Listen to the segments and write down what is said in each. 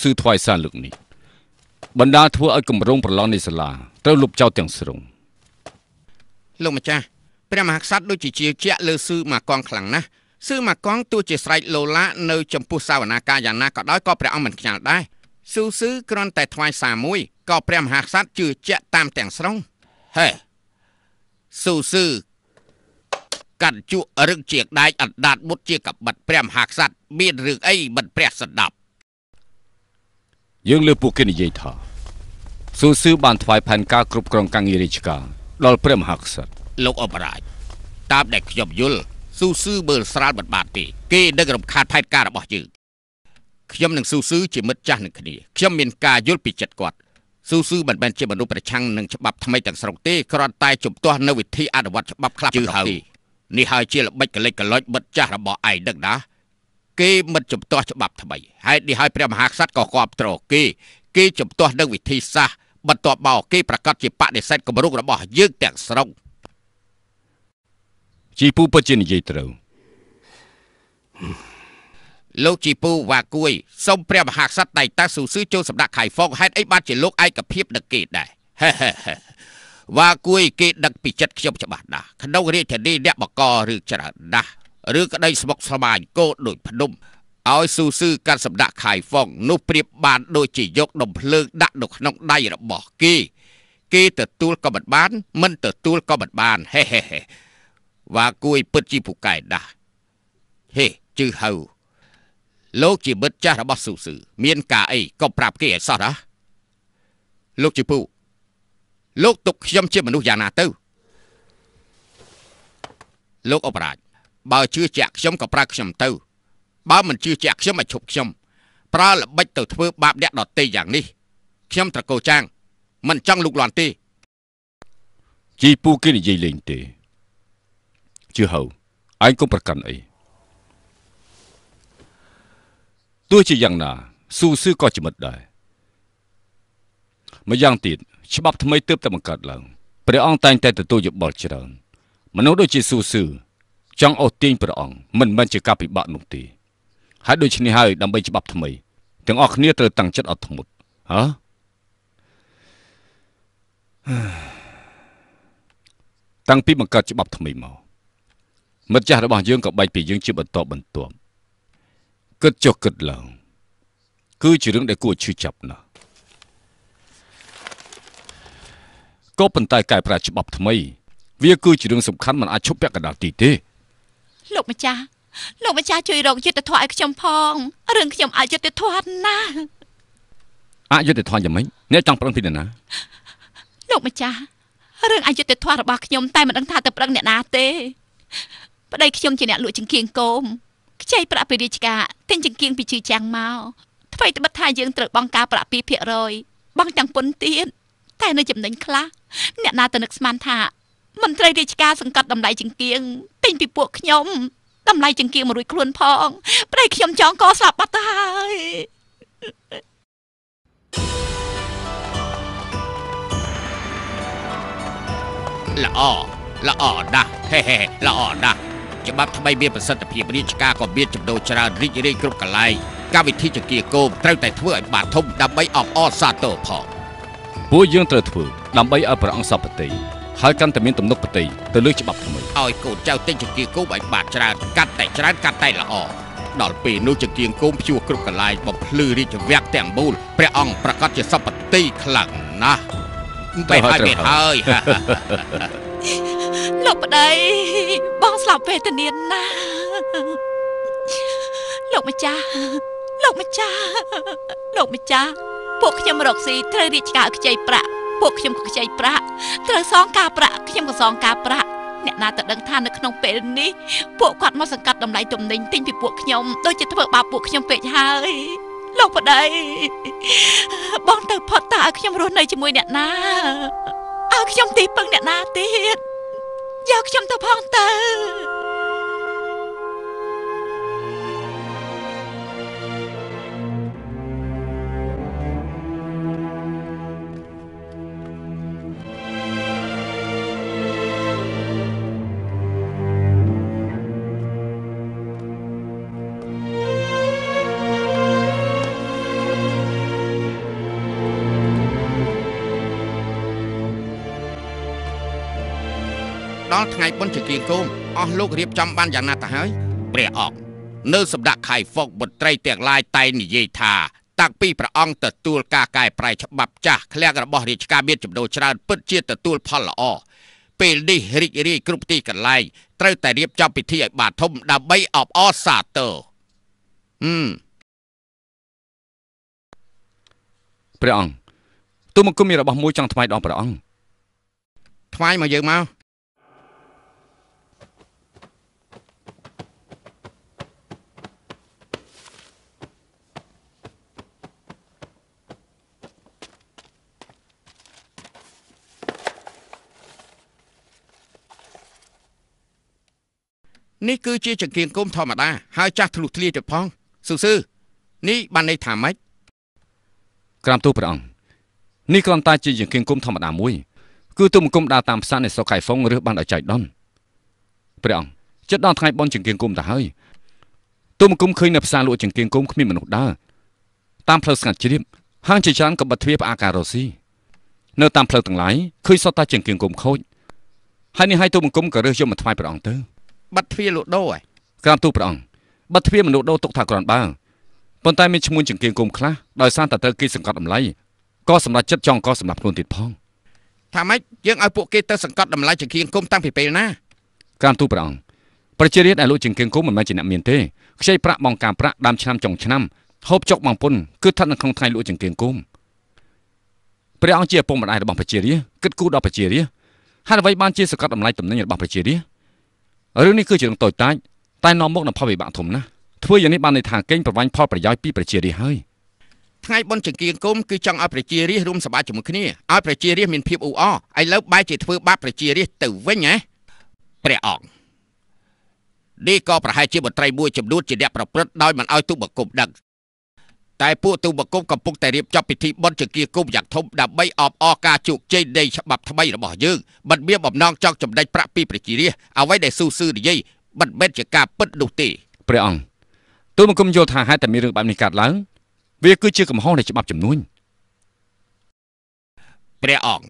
ស៊ូស៊ឺថ្វាយសារលើកនេះបណ្ដាធ្វើឲ្យគម្រោងប្រឡងនៃសាលាត្រូវលុបចោលទាំងស្រុងលោកម្ចាស់ព្រះមហាក្សត្រដូចជាជឿជាក់លើស៊ឺម៉ាកងខ្លាំងណាស់ស៊ឺម៉ាកងទោះជាស្រែកលោឡានៅចំពោះសាវនាកាយ៉ាងណាក៏ដោយក៏ព្រះអង្គមិនខ្ញាល់ដែរស៊ូស៊ឺគ្រាន់តែថ្វាយសារមួយក៏ព្រះមហាក្សត្រជឿជាក់តាមទាំងស្រុងហេស៊ូស៊ឺកាត់ជក់រឹកជាដែកអណ្ដាតមុតជាកបិតព្រះមហាក្សត្រមានរឿងអីមិនព្រះសដាប់ យើងលើពួកគេនិយាយថាស៊ូស៊ឺបានថ្វាយផែនការគ្រប់គ្រងការងាររាជការដល់ព្រះមហាក្សត្រលោកអបរាជតាមដែលខ្ញុំយល់ស៊ូស៊ឺមើលស្រាលមិនបានទេគេដឹករំខានផែនការរបស់យើងខ្ញុំនិងស៊ូស៊ឺជាមិត្តចាស់នឹងគ្នាខ្ញុំមានការយល់ពីចិត្តគាត់ស៊ូស៊ឺមិនមែនជាមនុស្សប្រឆាំងនឹងច្បាប់ថ្មីទាំងស្រុងទេគ្រាន់តែជំទាស់នៅវិធីអនុវត្តច្បាប់ខ្លះប៉ុណ្ណោះទេនេះហើយជាល្បិចកលិចកលុចមិត្តចាស់របស់ឯងដឹងណា គេមិនជំទាស់ច្បាប់ថ្មីហេតុនេះហើយព្រះមហាក្សត្រក៏គាប់ទ្រគេគេជំទាស់នឹងវិធីសាស្ត្របន្ទាប់មកគេប្រកាសជាបដិសេធគម្រោងរបស់យើងទាំងស្រុងជីពូពិតជានិយាយត្រូវលោកជីពូវ៉ាគួយសូមព្រះមហាក្សត្រតែងតាំងស៊ូស៊ឺចូលសម្ដេចខៃហ្វុងហេតុអីបានជាលោកឯកភាពដឹកគេដែរហេហេហេវ៉ាគួយគេដឹកពីចិត្តខ្ញុំច្បាស់ណាស់ក្នុងរាជធានីអ្នកបករឿងច្រើនណាស់ ឬក្តីស្មុគស្មាញគោដូចភ្នំឲ្យស៊ូស៊ឺកាត់សម្ដេចខៃហ្វុងនោះប្រៀបបានដូចជាយកដុំភ្លើងដាក់នៅក្នុងដៃរបស់គេគេទទួលក៏មិនបាន មិនទទួលក៏មិនបានហេហេហេវ៉ាគួយពិតជាពូកែណាស់ហេជឺហៅលោកជាមិត្តចាស់របស់ស៊ូស៊ឺមានការអីក៏ប្រាប់គេឲ្យសោះណាលោកជាពូលោកទុកខ្ញុំជាមនុស្សយ៉ាងណាទៅលោកអបរាជ បើជឿជាក់ខ្ញុំក៏ប្រើខ្ញុំទៅ បើមិនជឿជាក់ខ្ញុំឲ្យឈប់ខ្ញុំប្រើល្បិចទៅធ្វើបាបអ្នកដទៃយ៉ាងនេះខ្ញុំត្រកោចាង មិនចង់លូកលាន់ទេជីពូគេនិយាយលេងទេជឿហៅឯងកុំប្រកាន់អីទោះជាយ៉ាងណាស៊ូស៊ឺក៏ជាមិត្តដែរម្យ៉ាងទៀតច្បាប់ថ្មីទើបតែបង្កើតឡើងព្រះអង្គតែងតែទទួលយោបល់ច្រើនមនុស្សដូចជាស៊ូស៊ឺ ចង់អូសទាញព្រះអង្គមិនមែនជាការពិបាកនោះទេហើយដូច្នេះហើយដើម្បីច្បាប់ថ្មីទាំងអស់គ្នាត្រូវតាំងចិត្តអត់ធ្មត់ហ៎តាំងពីបង្កើតច្បាប់ថ្មីមកមិត្តចាស់របស់យើងក៏បែកពីយើងជាបន្តបន្ទាប់គិតចុះគិតឡើងគឺជារឿងដែលគួរឈឺចាប់ណាស់ក៏ប៉ុន្តែកែប្រែច្បាប់ថ្មី វាគឺជារឿងសំខាន់មិនអាចឈប់ពាក់កណ្ដាលទីទេ លោកម្ចាស់លោកម្ចាស់ជួយរកយុទ្ធធម៌ឲ្យខ្ញុំផងរឿងខ្ញុំអយុត្តិធម៌ណាស់អយុត្តិធម៌យ៉ាងម៉េចអ្នកចង់ប្រឹងពីនរណាលោកម្ចាស់រឿងអយុត្តិធម៌របស់ខ្ញុំតែមិនដឹងថាទៅប្រឹងអ្នកណាទេប្តីខ្ញុំជាអ្នកលក់ចង្គៀងគោមខ្ចីប្រាក់ពីរាជការទិញចង្គៀងពីជឺចាំងមកថ្មីត្បិតថាយើងត្រូវបង់ការប្រាក់2%បង់ទាំងពុនទៀតតែនៅចំណេញខ្លះអ្នកណាទៅនឹកស្មានថាមន្ត្រីរាជការសង្កត់តម្លៃចង្គៀងទិ ញពីពួកខ្ញុំតម្លៃចង្គៀងមករួចខ្លួនផងប្តីខ្ញុំចង់កស្លាប់បាត់ទៅហើយល្អល្អណាស់ហេហេល្អណាស់ច្បាប់ថ្មីមានប្រសិទ្ធភាពរាជការក៏មានចំណូលច្រើនរីករាយគ្រប់កន្លែងកម្មវិធីចង្គៀគោមត្រូវតែធ្វើឲ្យបានធំដើម្បីអបអរសាទរផងពួកយើងត្រូវធ្វើដើម្បីឲ្យព្រះអង្គសពតិ ហើយកាន់តែមានទំនុកបតិទៅលើច្បាប់ថ្មីឲ្យកូនចៅទិញចង្គៀគោមឲ្យបានច្រើនកាត់តែច្រើនកាត់តែល្អដល់ពេលនោះចង្គៀងគោមព្យួរគ្រប់កន្លែងបំភ្លឺរាជវៈទាំងមូលព្រះអង្គប្រកាសជាសពតិខ្លាំងណាស់បែរហើយបែរហើយលោកប្តីបងស្លាប់វេទនាណាស់លោកម្ចាស់លោកម្ចាស់លោកម្ចាស់ពួកខ្ញុំរកស៊ីត្រូវរាជការខ្ចីប្រាក់ ពួកខ្ញុំក៏ខ្ចីប្រាក់ត្រូវសងការប្រាក់ខ្ញុំក៏សងការប្រាក់អ្នកណាទៅដឹងថានៅក្នុងពេលនេះពួកគាត់មកសង្កាត់តម្លៃទំនិញទិញពីពួកខ្ញុំដូចជាធ្វើបាបពួកខ្ញុំពេកហើយលោកប្តីបងទៅផុតតើឲ្យខ្ញុំរស់នៅជាមួយអ្នកណាឲ្យខ្ញុំទីពឹងអ្នកណាទៀតយកខ្ញុំទៅផងទៅ ដល់ថ្ងៃបុណ្យចង្គៀងគោមអស់លោករៀបចំបានយ៉ាងណាទៅហើយព្រះអង្គនៅសម្ដេចខៃហ្វុកបុត្រីទាំងឡាយតែងនិយាយថាតាំងពីព្រះអង្គទទួលការកែប្រែច្បាប់ចាស់ឃ្លាំងរបស់រាជការមានចំណូលច្រើនពិតជាទទួលផលល្អពេលនេះរីករាយគ្រប់ទីកន្លែងត្រូវតែរៀបចំពិធីឲ្យបានធំដើម្បីអបអរសាទរហឹមព្រះអង្គទូលមកគុំមានរបស់មួយចង់ថ្វាយដល់ព្រះអង្គថ្វាយមកយើងមក នេះគឺជាចង្គៀងគុំធម្មតាហើយចាស់ធ្លុះធ្លាយទៅផងស៊ូស៊ឺនេះបានន័យថាម៉េចក្រាមទូលព្រះអង្គនេះគ្រាន់តែជាចង្គៀងគុំធម្មតាមួយគឺទូលមកគុំដើរតាមផ្សារនៃស្រុកខៃហ្វុងឬបានឲ្យចៃដុនព្រះអង្គចិត្តដល់ថ្ងៃបុណ្យចង្គៀងគុំទៅហើយទូលមកគុំឃើញនៅផ្សារលក់ចង្គៀងគុំគ្មានមនុស្សដើរតាមផ្លូវស្ងាត់ជ្រាបហាងជាច្រើនក៏បិទទ្វារផ្អាការរ៉ូស៊ីនៅតាមផ្លូវទាំងឡាយឃើញសុទ្ធតែចង្គៀងគុំខូចហើយនេះហើយទូលមកគុំក៏រើសយកមកថ្វាយព្រះអង្គទៅ បាត់ទ្វារលក់ដូរឯងក្រាមទូលព្រះអង្គបិទទ្វារមនុស្សដូរទុកថាគ្រាន់បើប៉ុន្តែមានឈ្មោះចង្គៀងគុំខ្លះដោយសារតែត្រូវគេសង្កត់តម្លៃក៏សម្រាប់ចិត្តចង់ក៏សម្រាប់ខ្លួនទៀតផងថាម៉េចយើងឲ្យពួកគេទៅសង្កត់តម្លៃចង្គៀងគុំតាំងពីពេលណាក្រាមទូលព្រះអង្គប្រជារាស្ត្រដែលលក់ចង្គៀងគុំមិនមែនជាអ្នកមានទេខ្ចីប្រាក់បងការប្រាក់ដើមឆ្នាំចុងឆ្នាំហូបចុកបងពុនគឺស្ថិតនៅក្នុងថ្ងៃលក់ចង្គៀងគុំព្រះអង្គជាឪពុកម្ដាយរបស់ប្រជារាស្ត្រគិតគូរដល់ប្រជារាស្ត្រហើយអ្វីបានជាសង្កត់តម្លៃទំនិញរបស់ប្រជារាស្ត្រ រឿងនេះគឺជារឿងតូចតាចតែនាំមកនូវផលវិបាកធំណាស់ធ្វើយ៉ាងនេះបានន័យថាកេងប្រវាញ់ផលប្រយោជន៍ពីប្រជារាស្ត្រហើយថ្ងៃបុណ្យចង្គៀងគុំគឺចង់ឲ្យប្រជារាស្ត្ររួមសប្បាយជាមួយគ្នាឲ្យប្រជារាស្ត្រមានភាពអ៊ូអរឥឡូវបែរជាធ្វើបាបប្រជារាស្ត្រទៅវិញហ៎ព្រះអង្គនេះក៏ប្រហែលជាមន្ត្រីមួយចំនួនជាអ្នកប្រព្រឹត្តដោយមិនឲ្យទូបង្គំដឹង តែពួកទូបង្គំកំពុងតែរៀបចំពិធីបុណ្យចង្គៀងគុំយ៉ាងធំដើម្បីអបអរការជោគជ័យនៃច្បាប់ថ្មីរបស់យើងមិនមានបំណងចង់ចំណេញប្រាក់ពីប្រជារាស្ត្រអ្វីដែលស៊ូស៊ឺនិយាយមិនមែនជាការពិតនោះទេព្រះអង្គទូលមកគុំយល់ថាហេតុតែមានរឿងបែបនេះកើតឡើងវាគឺជាកំហុសនៃច្បាប់ចំនួនព្រះអង្គ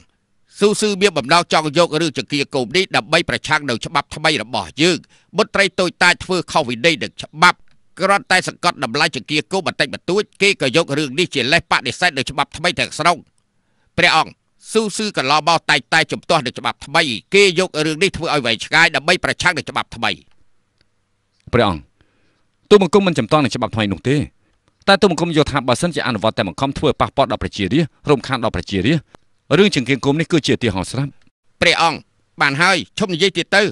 ស៊ូស៊ឺមានបំណងចង់យករឿងចង្គៀងគោមនេះដើម្បីប្រឆាំងនៅច្បាប់ថ្មីរបស់យើងបុត្រីតូចតាចធ្វើខុសវិន័យនឹងច្បាប់ គ្រាន់តែសង្កត់តម្លៃចង្គៀងគោមបន្តិចបន្តួចគេក៏យករឿងនេះជាលេសបដិសេធនៅច្បាប់ថ្មីទាំងស្រុងព្រះអង្គស៊ូស៊ឺកន្លងមកតែងតែជំទាស់នឹងច្បាប់ថ្មីគេយករឿងនេះធ្វើឲ្យវែងឆ្ងាយដើម្បីប្រឆាំងនឹងច្បាប់ថ្មីព្រះអង្គទូលមកគុំមិនចំតង់នឹងច្បាប់ថ្មីនោះទេតែទូលមកគុំយល់ថាបើសិនជាអនុវត្តតែបង្ខំធ្វើឲ្យប៉ះពាល់ដល់ប្រជារាស្ត្ររំខានដល់ប្រជារាស្ត្ររឿងចង្គៀងគុំនេះគឺជាឧទាហរណ៍ស្រាប់ព្រះអង្គបានហើយឈប់និយាយទៀតទៅ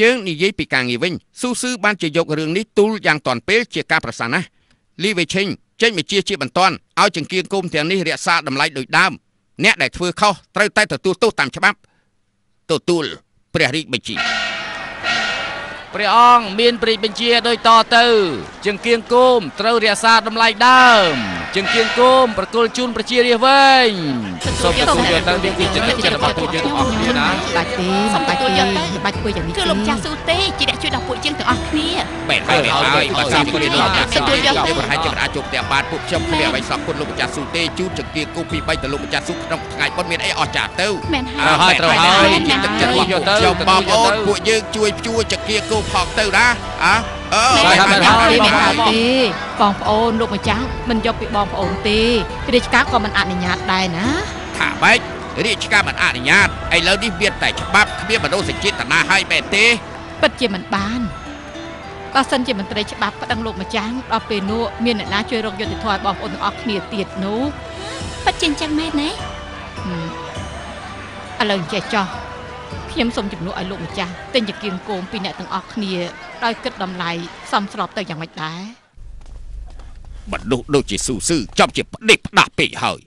យើងនិយាយពីការងារវិញស៊ូស៊ឺបានជាយករឿងនេះទូលយ៉ាងតាន់ពេលជាការប្រសាណាស់លីវេឆេងចេញបញ្ជាជាបន្ទាន់ឲ្យចង្គៀងគុំទាំងនេះរក្សាតម្លៃដូចដើមអ្នកដែលធ្វើខុសត្រូវតែទទួលទោសតាមច្បាប់ទទួលព្រះរាជបញ្ជា ព្រះអង្គមានព្រះរាជបញ្ជាដូចតទៅជង្គៀងគោមត្រូវរក្សាតម្លៃដើមជង្គៀងគោមប្រគល់ជូនប្រជារាស្ត្រវិញសូមទទួលយកទៅនេះគឺជាទឹកចិត្តរបស់ពួកយើងទាំងអស់គ្នាណាបាច់ទេសុំបាច់ទទួលទេយកទៅបាច់ធ្វើយ៉ាងនេះគឺលោកម្ចាស់ស៊ូទេជាអ្នកជួយដល់ពួកយើងទាំងអស់គ្នាបែរហើយហើយហើយបើតាមគ្នាលោកចាស់ទទួលយកទៅយើងប្រហែលជាមិនអាចជួបផ្ទះបានពួកខ្ញុំគ្មានអ្វីសោះគុណលោកម្ចាស់ស៊ូទេជូនចង្កៀគូពី3ទៅលោកម្ចាស់ស៊ូក្នុងថ្ងៃបុណ្យមានអីអស្ចារ្យទៅមែនហើអើយហើយត្រូវហើយជាទឹកចិត្តរបស់ពួកខ្ញុំបងប្អូនពួកយើងជួយជួចង្កៀគូផងទៅណាអើអឺហើយហើយទេហើយមិនហើយទេបងប្អូនលោកម្ចាស់មិនយកពីបងប្អូនទេរាជការក៏មិនអនុញ្ញាតដែរណាថាម៉េចរាជការមិនអនុញ្ញាតឥឡូវនេះមានតែច្បាប់គ្មានមនោសញ្ចេតនាឲ្យមែនទេពិតជាមិនបានបើសិនជាមន្ត្រីច្បាប់ប្តឹងលោកម្ចាស់ដល់ពេលនោះមានអ្នកណាជួយរកយុត្តិធម៌ឲ្យបងប្អូនទាំងអស់គ្នាទៀតនោះពិតជាអញ្ចឹងមែនណាហឹមឥឡូវអញ្ចេះចោះ ខ្ញុំសូមជំនួសឲ្យលោកម្ចាស់ទិញចង្គៀងគោមពីអ្នកទាំងអស់គ្នាដោយគិតតម្លៃសមស្របទៅយ៉ាងម៉េចដែរមនុស្សដូចជាស៊ូស៊ឺចំជាផ្ដេសផ្ដាស់ពេកហើយ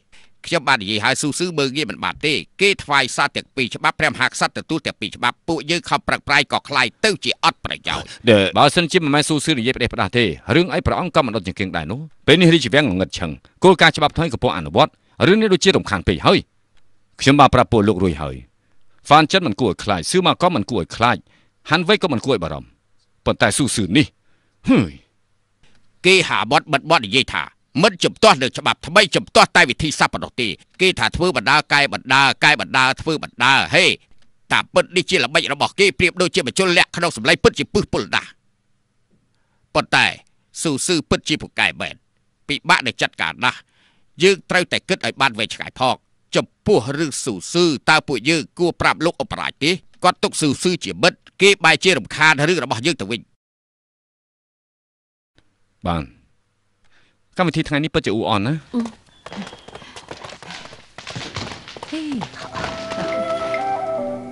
ខ្ញុំបាននិយាយឲ្យស៊ូស៊ឺមើលងាយមិនបានទេគេថ្វាយសារទាំងពីរច្បាប់ព្រះមហាក្សត្រទទួលទាំងពីរច្បាប់ពួកយើងខំប្រឹងប្រែងក៏ខ្លាយទៅជាអត់ប្រយោជន៍ដែលបើសិនជាមិនមែនស៊ូស៊ឺនិយាយផ្ដេសផ្ដាស់ទេរឿងអីព្រះអង្គក៏មិនដុតជាងគៀងដែរនោះពេលនេះរាជវាំងងងឹតឆឹងគោលការណ៍ច្បាប់ថ្មីកំពុងអនុវត្តរឿងនេះដូចជារំខានពេកហើយខ្ញុំបានប្រាប់ពួកលោករួយហើយ ហ្វានចិនមិនគួរឲ្យខ្លាចស៊ឺមកក៏មិនគួរឲ្យខ្លាចហាន់វៃក៏មិនគួរឲ្យបារម្ភប៉ុន្តែស៊ូស៊ឺនេះហឺយគេហាបត់បិទបត់និយាយថាមិនជំទាស់លើច្បាប់ថ្មីជំទាស់តែវិធីសាស្ត្រប៉ុណ្ណោះទេគេថាធ្វើបណ្ដាកែបណ្ដាកែបណ្ដាធ្វើបណ្ដាហេតាពិតនេះជាល្បិចរបស់គេប្រៀបដូចជាបញ្ជលលាក់ក្នុងសម្លេងពិតជាពឹសពុលដាស់ប៉ុន្តែស៊ូស៊ឺពិតជាពូកែមែនពិបាកនឹងចាត់ការណាស់យើងត្រូវតែគិតឲ្យបានវែងឆ្ងាយផង ចំពោះរឿងស៊ូស៊ឺតើពួកយើងគួរប្រាប់លោកអបរាជទេគាត់ទុកស៊ូស៊ឺជាមិត្តគេបែរជារំខានរឿងរបស់យើងទៅវិញបានកម្មវិធីថ្ងៃនេះពិតជាអ៊ូអន់ណាហេ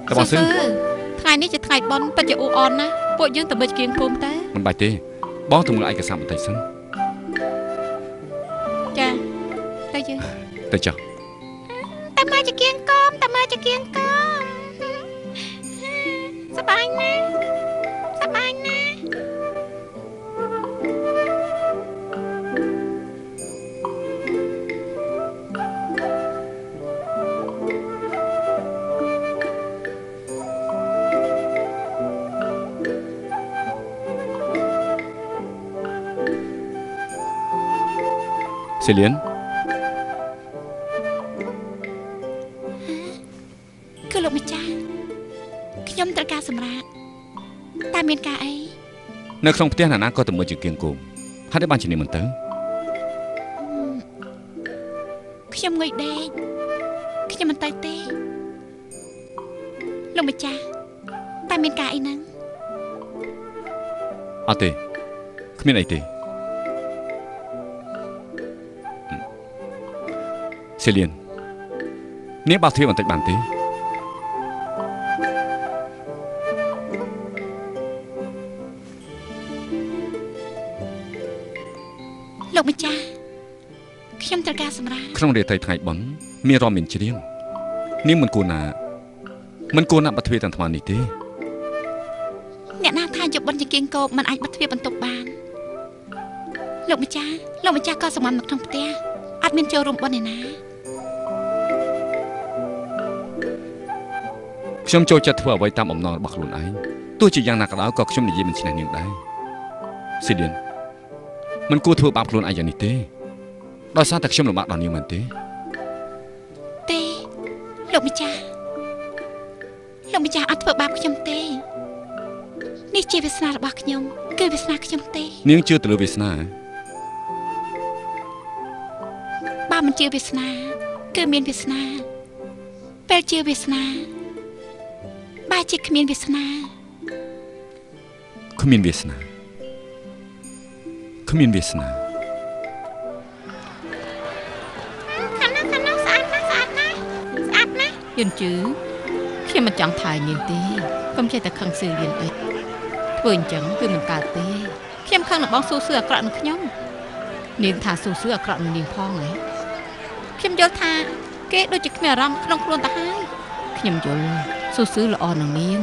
តើបងស៊ឺថ្ងៃនេះជាថ្ងៃបន់ពិតជាអ៊ូអនណាស់ពួកយើងទៅមើលចង្គៀងគោមទៅមិនបាច់ទេបងទៅមើលឯកសារបន្តិចសិនចាទៅយើងទៅចុះ តែមើលជាគៀងកោមតែមើលជាគៀងកោមសប្បាយណាស់សប្បាយណាស់សេលៀន ការសម្រាប់តែមានការអីនៅក្នុងផ្ទះណានាក៏ទៅមើលជាគៀងគោមហេតុអីបានជានេះមិនទៅខ្ញុំងុយដេកខ្ញុំមិនទៅទេលោកម្ចាស់តែមានការអីហ្នឹងអត់ទេគ្មានអីទេសេលៀននាងបើកទ្វារបន្តិចបានទេ ម្ចាស់ខ្ញុំត្រូវការសម្រាប់ក្នុងរាត្រីថ្ងៃបុណ្យមានរំមានច្រៀងនាងមិនគួរណាមិនគួរណាបិទទ្វារទាំងថ្មនេះទេអ្នកណាថាយកបិណ្ឌជាគៀងកោបមិនអាចបិទទ្វារបន្ទប់បានលោកម្ចាស់លោកម្ចាស់ក៏សម្ងាត់នៅក្នុងផ្ទះអត់មានចូលរួមបិណ្ឌឯណាខ្ញុំចូលចិត្តធ្វើអ្វីតាមបំណងរបស់ខ្លួនឯងទោះជាយ៉ាងណាក៏ដោយក៏ខ្ញុំនិយាយមិនឈ្នះនាងដែរសេលៀន មិនគួរធ្វើបាបខ្លួនឯងយ៉ាងនេះទេដោយសារតែខ្ញុំលំបាកដល់នាងមែនទេទេលោកម្ចាស់លោកម្ចាស់អត់ធ្វើបាបខ្ញុំទេនេះជាវាសនារបស់ខ្ញុំគឺវាសនាខ្ញុំទេ នាងជឿទៅលើវាសនាហ៎បើមិនជឿវាសនា គឺមានវាសនា ពេលជឿវាសនាបើជាគ្មានវាសនាគ្មានវាសនា គ្មានវាសនាខាងនោះខាងនោះស្អាតណាស់ស្អាតណាស់ស្អាតណាស់យន្តជឺខ្ញុំមិនចង់ថើយនាងទេកុំចេះតែខឹងសឿលៀនអីធ្វើអញ្ចឹងគឺមិនកើតទេខ្ញុំខឹងនឹងបងស៊ូស៊ឺអាក្រក់នឹងខ្ញុំនាងថាស៊ូស៊ឺអាក្រក់នឹងនាងផងហ៎ខ្ញុំយល់ថា គេដូចជាគ្មានអារម្មណ៍ក្នុងខ្លួនទៅហើយខ្ញុំយល់ស៊ូស៊ឺល្អនឹងនាង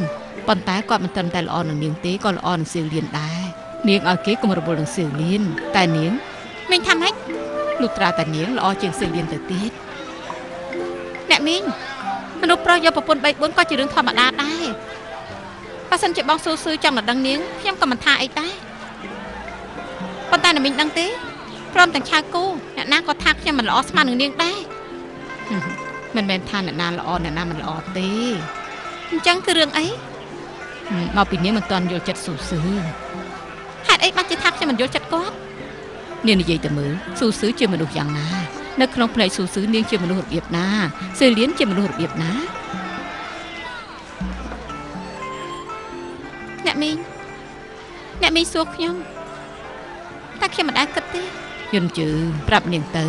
ប៉ុន្តែគាត់មិនត្រឹមតែល្អនឹងនាងទេក៏ល្អនឹងសឿលៀនដែរ នាងឲ្យគេគំរវល់នឹងសឿលៀនតែនាងមីងថាម៉េចលុះត្រាតែនាងល្អជាងសឿលៀនទៅទៀតអ្នកមីងមនុស្សប្រុសយកប្រពន្ធ3 4ក៏ជារឿងធម្មតាដែរបើសិនជាបងស៊ូស៊ឺចង់មកដឹងនាងខ្ញុំក៏មិនថាអីដែរប៉ុន្តែអ្នកមីងដឹងទេព្រមទាំងឆៅគូអ្នកណាក៏ថាខ្ញុំមិនល្អស្មើនឹងនាងដែរហឹមមិនមែនថាអ្នកណាល្អអ្នកណាមិនល្អទេអញ្ចឹងគឺរឿងអីហឹមមកពីនាងមិនទាន់យល់ចិត្តស៊ូស៊ឺហេតុ អីបាច់ជាថាខ្ញុំមិនយល់ចិត្តគាត់នាងនិយាយទៅមើលស៊ូស៊ឺជាមនុស្សយ៉ាងណានៅក្នុងផ្នែកស៊ូស៊ឺនាងជាមនុស្សរបៀបណាសេលៀនជាមនុស្សរបៀបណាអ្នកមីងអ្នកមីងសួរខ្ញុំតែខ្ញុំមិនដែលគិតទេយន់ជឺប្រាប់នាងទៅ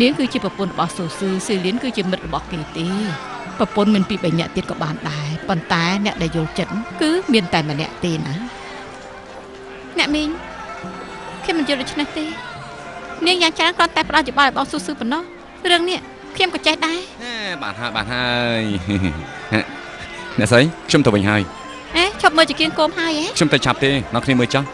នាងគឺជាប្រពន្ធរបស់ស៊ូស៊ឺសេលៀនគឺជាមិត្តរបស់គេទេប្រពន្ធមានពីរបីនាក់ទៀតក៏បានដែរប៉ុន្តែអ្នកដែលយល់ចិត្តគឺមានតែម្នាក់ទេណា អ្នកមីងខ្ញុំមិនយល់ដូច្នេះទេនាងយ៉ាងច្រើនគ្រាន់តែផ្ដោតយោបល់ឲ្យបងស៊ូស៊ឺប៉ុណ្ណោះរឿងនេះខ្ញុំក៏ចេះដែរហេបានហើយបានហើយអ្នកស្រីខ្ញុំទៅវិញហើយអេឈប់មើលជាគៀងគោមហើយហ៎ខ្ញុំទៅឆាប់ទេនៅគ្នាមើលចោះ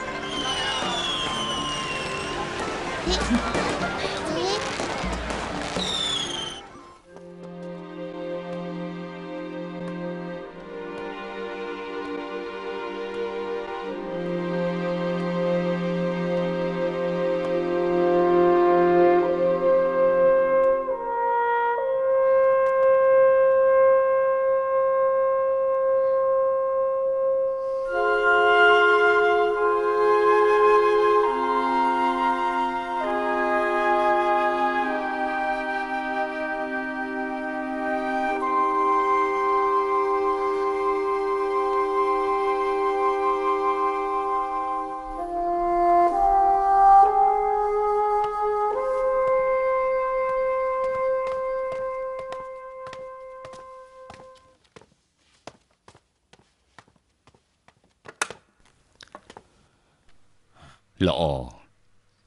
ល្អ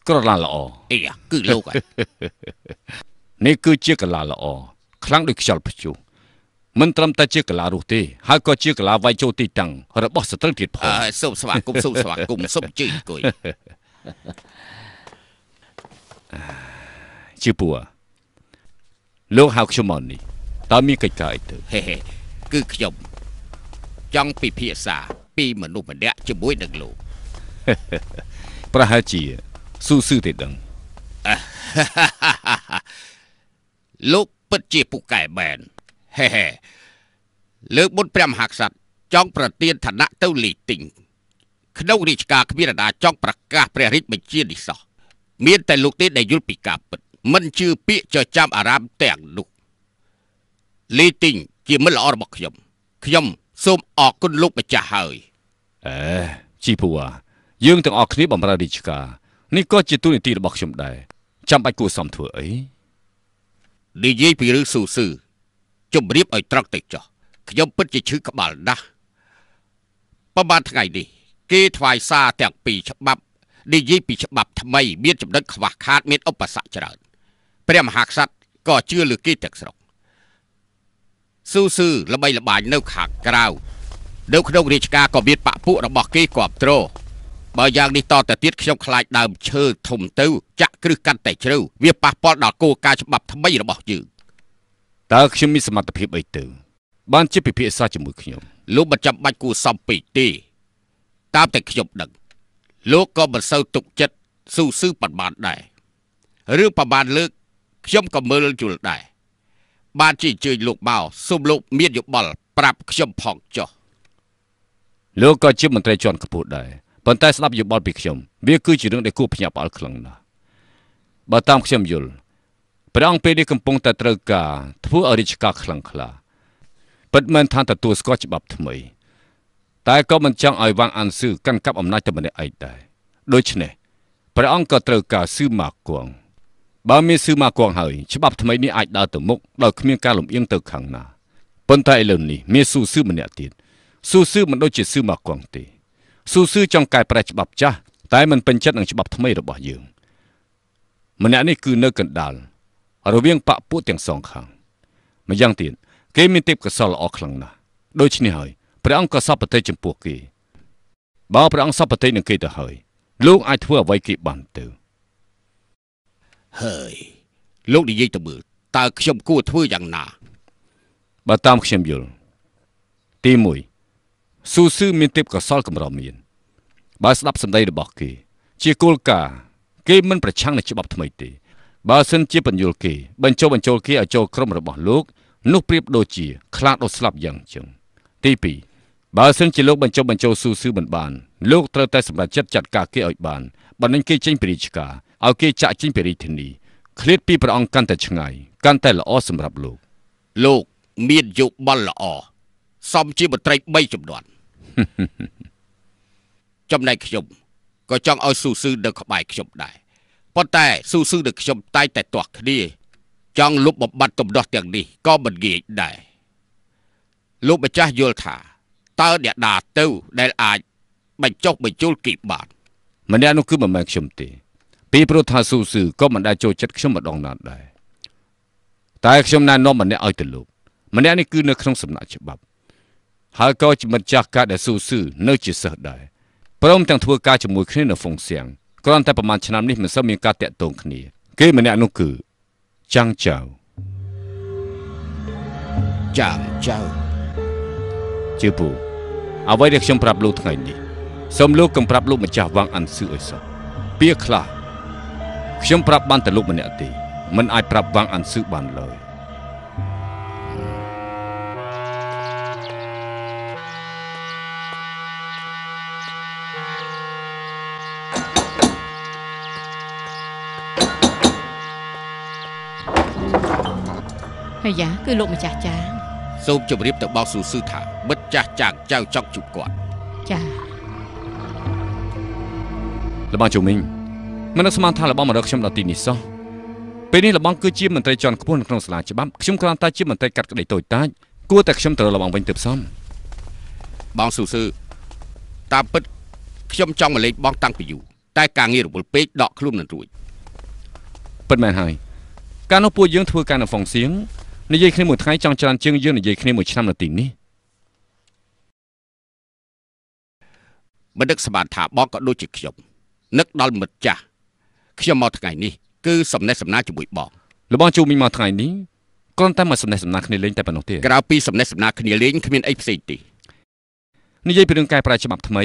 ក្រឡាល្អអីយ៉ាគឺលោកហើយនេះគឺជាកលាល្អខ្លាំងដូចខ្យល់ព្យុះមិនត្រឹមតែជាកលារស់ទេហើយក៏ជាកលាវាយចូលទីតាំងរបស់សត្រូវទៀតផអើងសូមស្វាគមន៍សូមស្វាគមន៍សូមជឿអង្គុយជាពូលោកហៅខ្ញុំមកនេះតើមានកិច្ចការអីទៅហេហេគឺខ្ញុំចង់ពិភាក្សាពីមនុស្សម្នាក់ជាមួយនឹងលោក ប្រហែលជាស៊ូស៊ឺទេដឹងលោកពិតជាពូកែមែនហេហេលើកបុត្រព្រះមហាក្សត្រចង់ប្រទានឋានៈទៅលីទីងក្នុងរាជការគ្មាននរណាចង់ប្រកាសព្រះរាជបញ្ជានេះសោះមានតែលោកទេដែលយល់ពីការពិតមិនជឿពាក្យចចាំអារាមទាំងនោះលីទីងជាមិត្តល្អរបស់ខ្ញុំខ្ញុំសូមអរគុណលោកម្ចាស់ហើយអេជីពូ យើងទាំងអស់គ្នាបម្រើរាជការនេះក៏ជាទូនាទីរបស់ខ្ញុំដែរចាំបាច់គួរសមធ្វើអីនិយាយពីរឿងស៊ូស៊ឺជំរាបឲ្យត្រង់ទៅចុះខ្ញុំពិតជាឈឺក្បាលណាស់ប្រហែលថ្ងៃនេះគេថ្វាយសារទាំងពីរច្បាប់និយាយពីច្បាប់ថ្មីមានចំណុចខ្វះខាតមានឧបសគ្គច្រើនព្រះមហាក្សត្រក៏ជឿលើគេទាំងស្រុងស៊ូស៊ឺល្បីល្បាញនៅខាងក្រៅនៅក្នុងរាជការក៏មានបពពួករបស់គេគ្រប់គ្រង បើយ៉ាងនេះតទៅទៀតខ្ញុំខ្លាចដើមឈើធំទៅចាក់គ្រឹះកាន់តែជ្រៅវាប៉ះពាល់ដល់គោលការណ៍ច្បាប់ថ្មីរបស់យើងតើខ្ញុំមានសមត្ថភាពអីទៅបានជាពិភាក្សាជាមួយខ្ញុំលោកមិនចាំបាច់គួរសមពេកទេតាមតែខ្ញុំដឹងលោកក៏មិនសូវទុកចិត្តស៊ូស៊ឺប៉ុន្មានដែររឿងប្រហែលលើកខ្ញុំក៏មើលយល់ដែរបានជាអញ្ជើញលោកមកសូមលោកមានយោបល់ប្រាប់ខ្ញុំផងចុះលោកក៏ជាមន្ត្រីជាន់ខ្ពស់ដែរ ប៉ុន្តែស្ដាប់យោបល់ពីខ្ញុំវាគឺជារឿងដែលគួរភ្ញាក់ផ្អើលខ្លាំងណាស់បើតាមខ្ញុំយល់ព្រះអង្គពេលនេះកំពុងតែត្រូវការធ្វើឲ្យរាជការខ្លាំងក្លាពិតមែនថាទទួលស្គាល់ច្បាប់ថ្មី តែក៏មិនចង់ឲ្យវ៉ាងអានស៊ឺកាន់កាប់អំណាចតែម្នាក់ឯងដែរដូច្នេះព្រះអង្គក៏ត្រូវការស៊ឺម៉ាគួងបើមានស៊ឺម៉ាគួងហើយច្បាប់ថ្មីនេះអាចដើរទៅមុខដោយគ្មានការលំអៀងទៅខាងណាប៉ុន្តែឥឡូវនេះមានស៊ូស៊ឺម្នាក់ទៀតស៊ូស៊ឺមិនដូចជាស៊ឺម៉ាគួងទេ ស៊ូស៊ឺចង់កែប្រែច្បាប់ចាស់តែមិនពេញចិត្តនឹងច្បាប់ថ្មីរបស់យើងម្នាក់នេះគឺនៅកណ្ដាលរវាងបពពួកទាំងសងខាងម្យ៉ាងទៀតគេមានទេពកោសលល្អខ្លាំងណាស់ដូច្នេះហើយព្រះអង្គក៏សពតិចំពោះគេបើព្រះអង្គសពតិនឹងគេទៅហើយលោកអាចធ្វើអ្វីគេបានទៅហើយលោកនិយាយទៅមើលតើខ្ញុំគួរធ្វើយ៉ាងណាបើតាមខ្ញុំយល់ទី1 ស៊ូស៊ឺមានទេពកោសលកម្រមានបើស្ដាប់សម្ដីរបស់គេ ជាគោលការណ៍គេមិនប្រឆាំងនឹងច្បាប់ថ្មីទេបើសិនជាបញ្យលគេបញ្ចុះបញ្ចូលគេឲ្យចូលក្រុមរបស់លោកនោះប្រៀបដូចជាខ្លាចដល់ស្លាប់យ៉ាងចឹងទី2បើសិនជាលោកបញ្ចុះបញ្ចូលស៊ូស៊ឺមិនបានលោកត្រូវតែសម្រេចចិត្តចាត់ការគេឲ្យបានបណ្ដឹងគេចេញពីរាជការឲ្យគេចាក់ចេញពីរាជធានីឃ្លាតពីព្រះអង្គកាន់តែឆ្ងាយកាន់តែល្អសម្រាប់លោកលោកមានយោបល់ល្អសមជាមន្ត្រី3ចំនួន ចំណែកខ្ញុំក៏ចង់ឲ្យស៊ូស៊ឺនៅក្បែរខ្ញុំដែរប៉ុន្តែស៊ូស៊ឺនិងខ្ញុំតែងតែទាស់គ្នាចង់លុបបំបត្តិទំនាស់ទាំងនេះក៏មិនងាយដែរលោកម្ចាស់យល់ថាតើអ្នកដាទៅដែលអាចបញ្ចុះបញ្ជូលគីបានម្នាក់នោះគឺមិនមែនខ្ញុំទេពីព្រោះថាស៊ូស៊ឺក៏មិនដែលចូលចិត្តខ្ញុំម្ដងណាស់ដែរតែខ្ញុំណែនាំម្នាក់ឲ្យទៅលោកម្នាក់នេះគឺនៅក្នុងសំណាក់ច្បាប់ ហើយក៏ជាមិត្តចាស់កាដែលស៊ូស៊ឺនៅជាសិស្សដែរព្រមទាំងធ្វើការជាមួយគ្នានៅហ្វុងសៀងគ្រាន់តែប្រហែលឆ្នាំនេះមិនសូវមានការតាក់ទងគ្នា គេម្នាក់នោះគឺចាំងចៅចាងចៅជឿពូអ្វីដែលខ្ញុំប្រាប់លោកថ្ងៃនេះសូមលោកកុំប្រាប់លោកម្ចាស់វាងអាន់ស៊ឺឲ្យសោះពាក្យខ្លះខ្ញុំប្រាប់បានតែលោកម្នាក់ទេមិនអាចប្រាប់វាងអាន់ស៊ឺបានឡើយ ហើយយ៉ាគឺលោកម្ចាស់ចាងសូមជម្រាបទៅបោកស៊ូស៊ឺថាមិត្តចាស់ចាងចៅចង់ជួបគាត់ចាលបងជុំមីងមិននឹកស្មានថាលបងមករកខ្ញុំដល់ទីនេះសោះពេលនេះលបងគឺជាមន្ត្រីជាន់ខ្ពស់នៅក្នុងសាលាច្បាប់ខ្ញុំគ្រាន់តែជាមន្ត្រីកាត់ក្តីតូចតាចគួរតែខ្ញុំត្រូវលបងវិញទើបសមបងស៊ូស៊ឺតាមពិតខ្ញុំចង់មកលេងបងតាំងពីយូរតែការងាររវល់ពេកដកខ្លួនមិនរួចពិតមែនហើយកាលនោះពួកយើងធ្វើការនៅហ្វុងសៀង និយាយគ្នាមួយថ្ងៃចង់ច្រើនជាងយើងនិយាយគ្នាមួយឆ្នាំនៅទីនេះមិននឹកស្មានថាបងក៏ដូចជាខ្ញុំនឹកដល់មិត្តចាស់ខ្ញុំមកថ្ងៃនេះគឺសំណេះសំណាលជាមួយបងលបងជុំមីងមកថ្ងៃនេះគ្រាន់តែមកសំណេះសំណាលគ្នាលេងតែប៉ុណ្ណោះទេក្រៅពីសំណេះសំណាលគ្នាលេងគ្មានអីផ្សេងទេនិយាយពីរឿងកែប្រែច្បាប់ថ្មី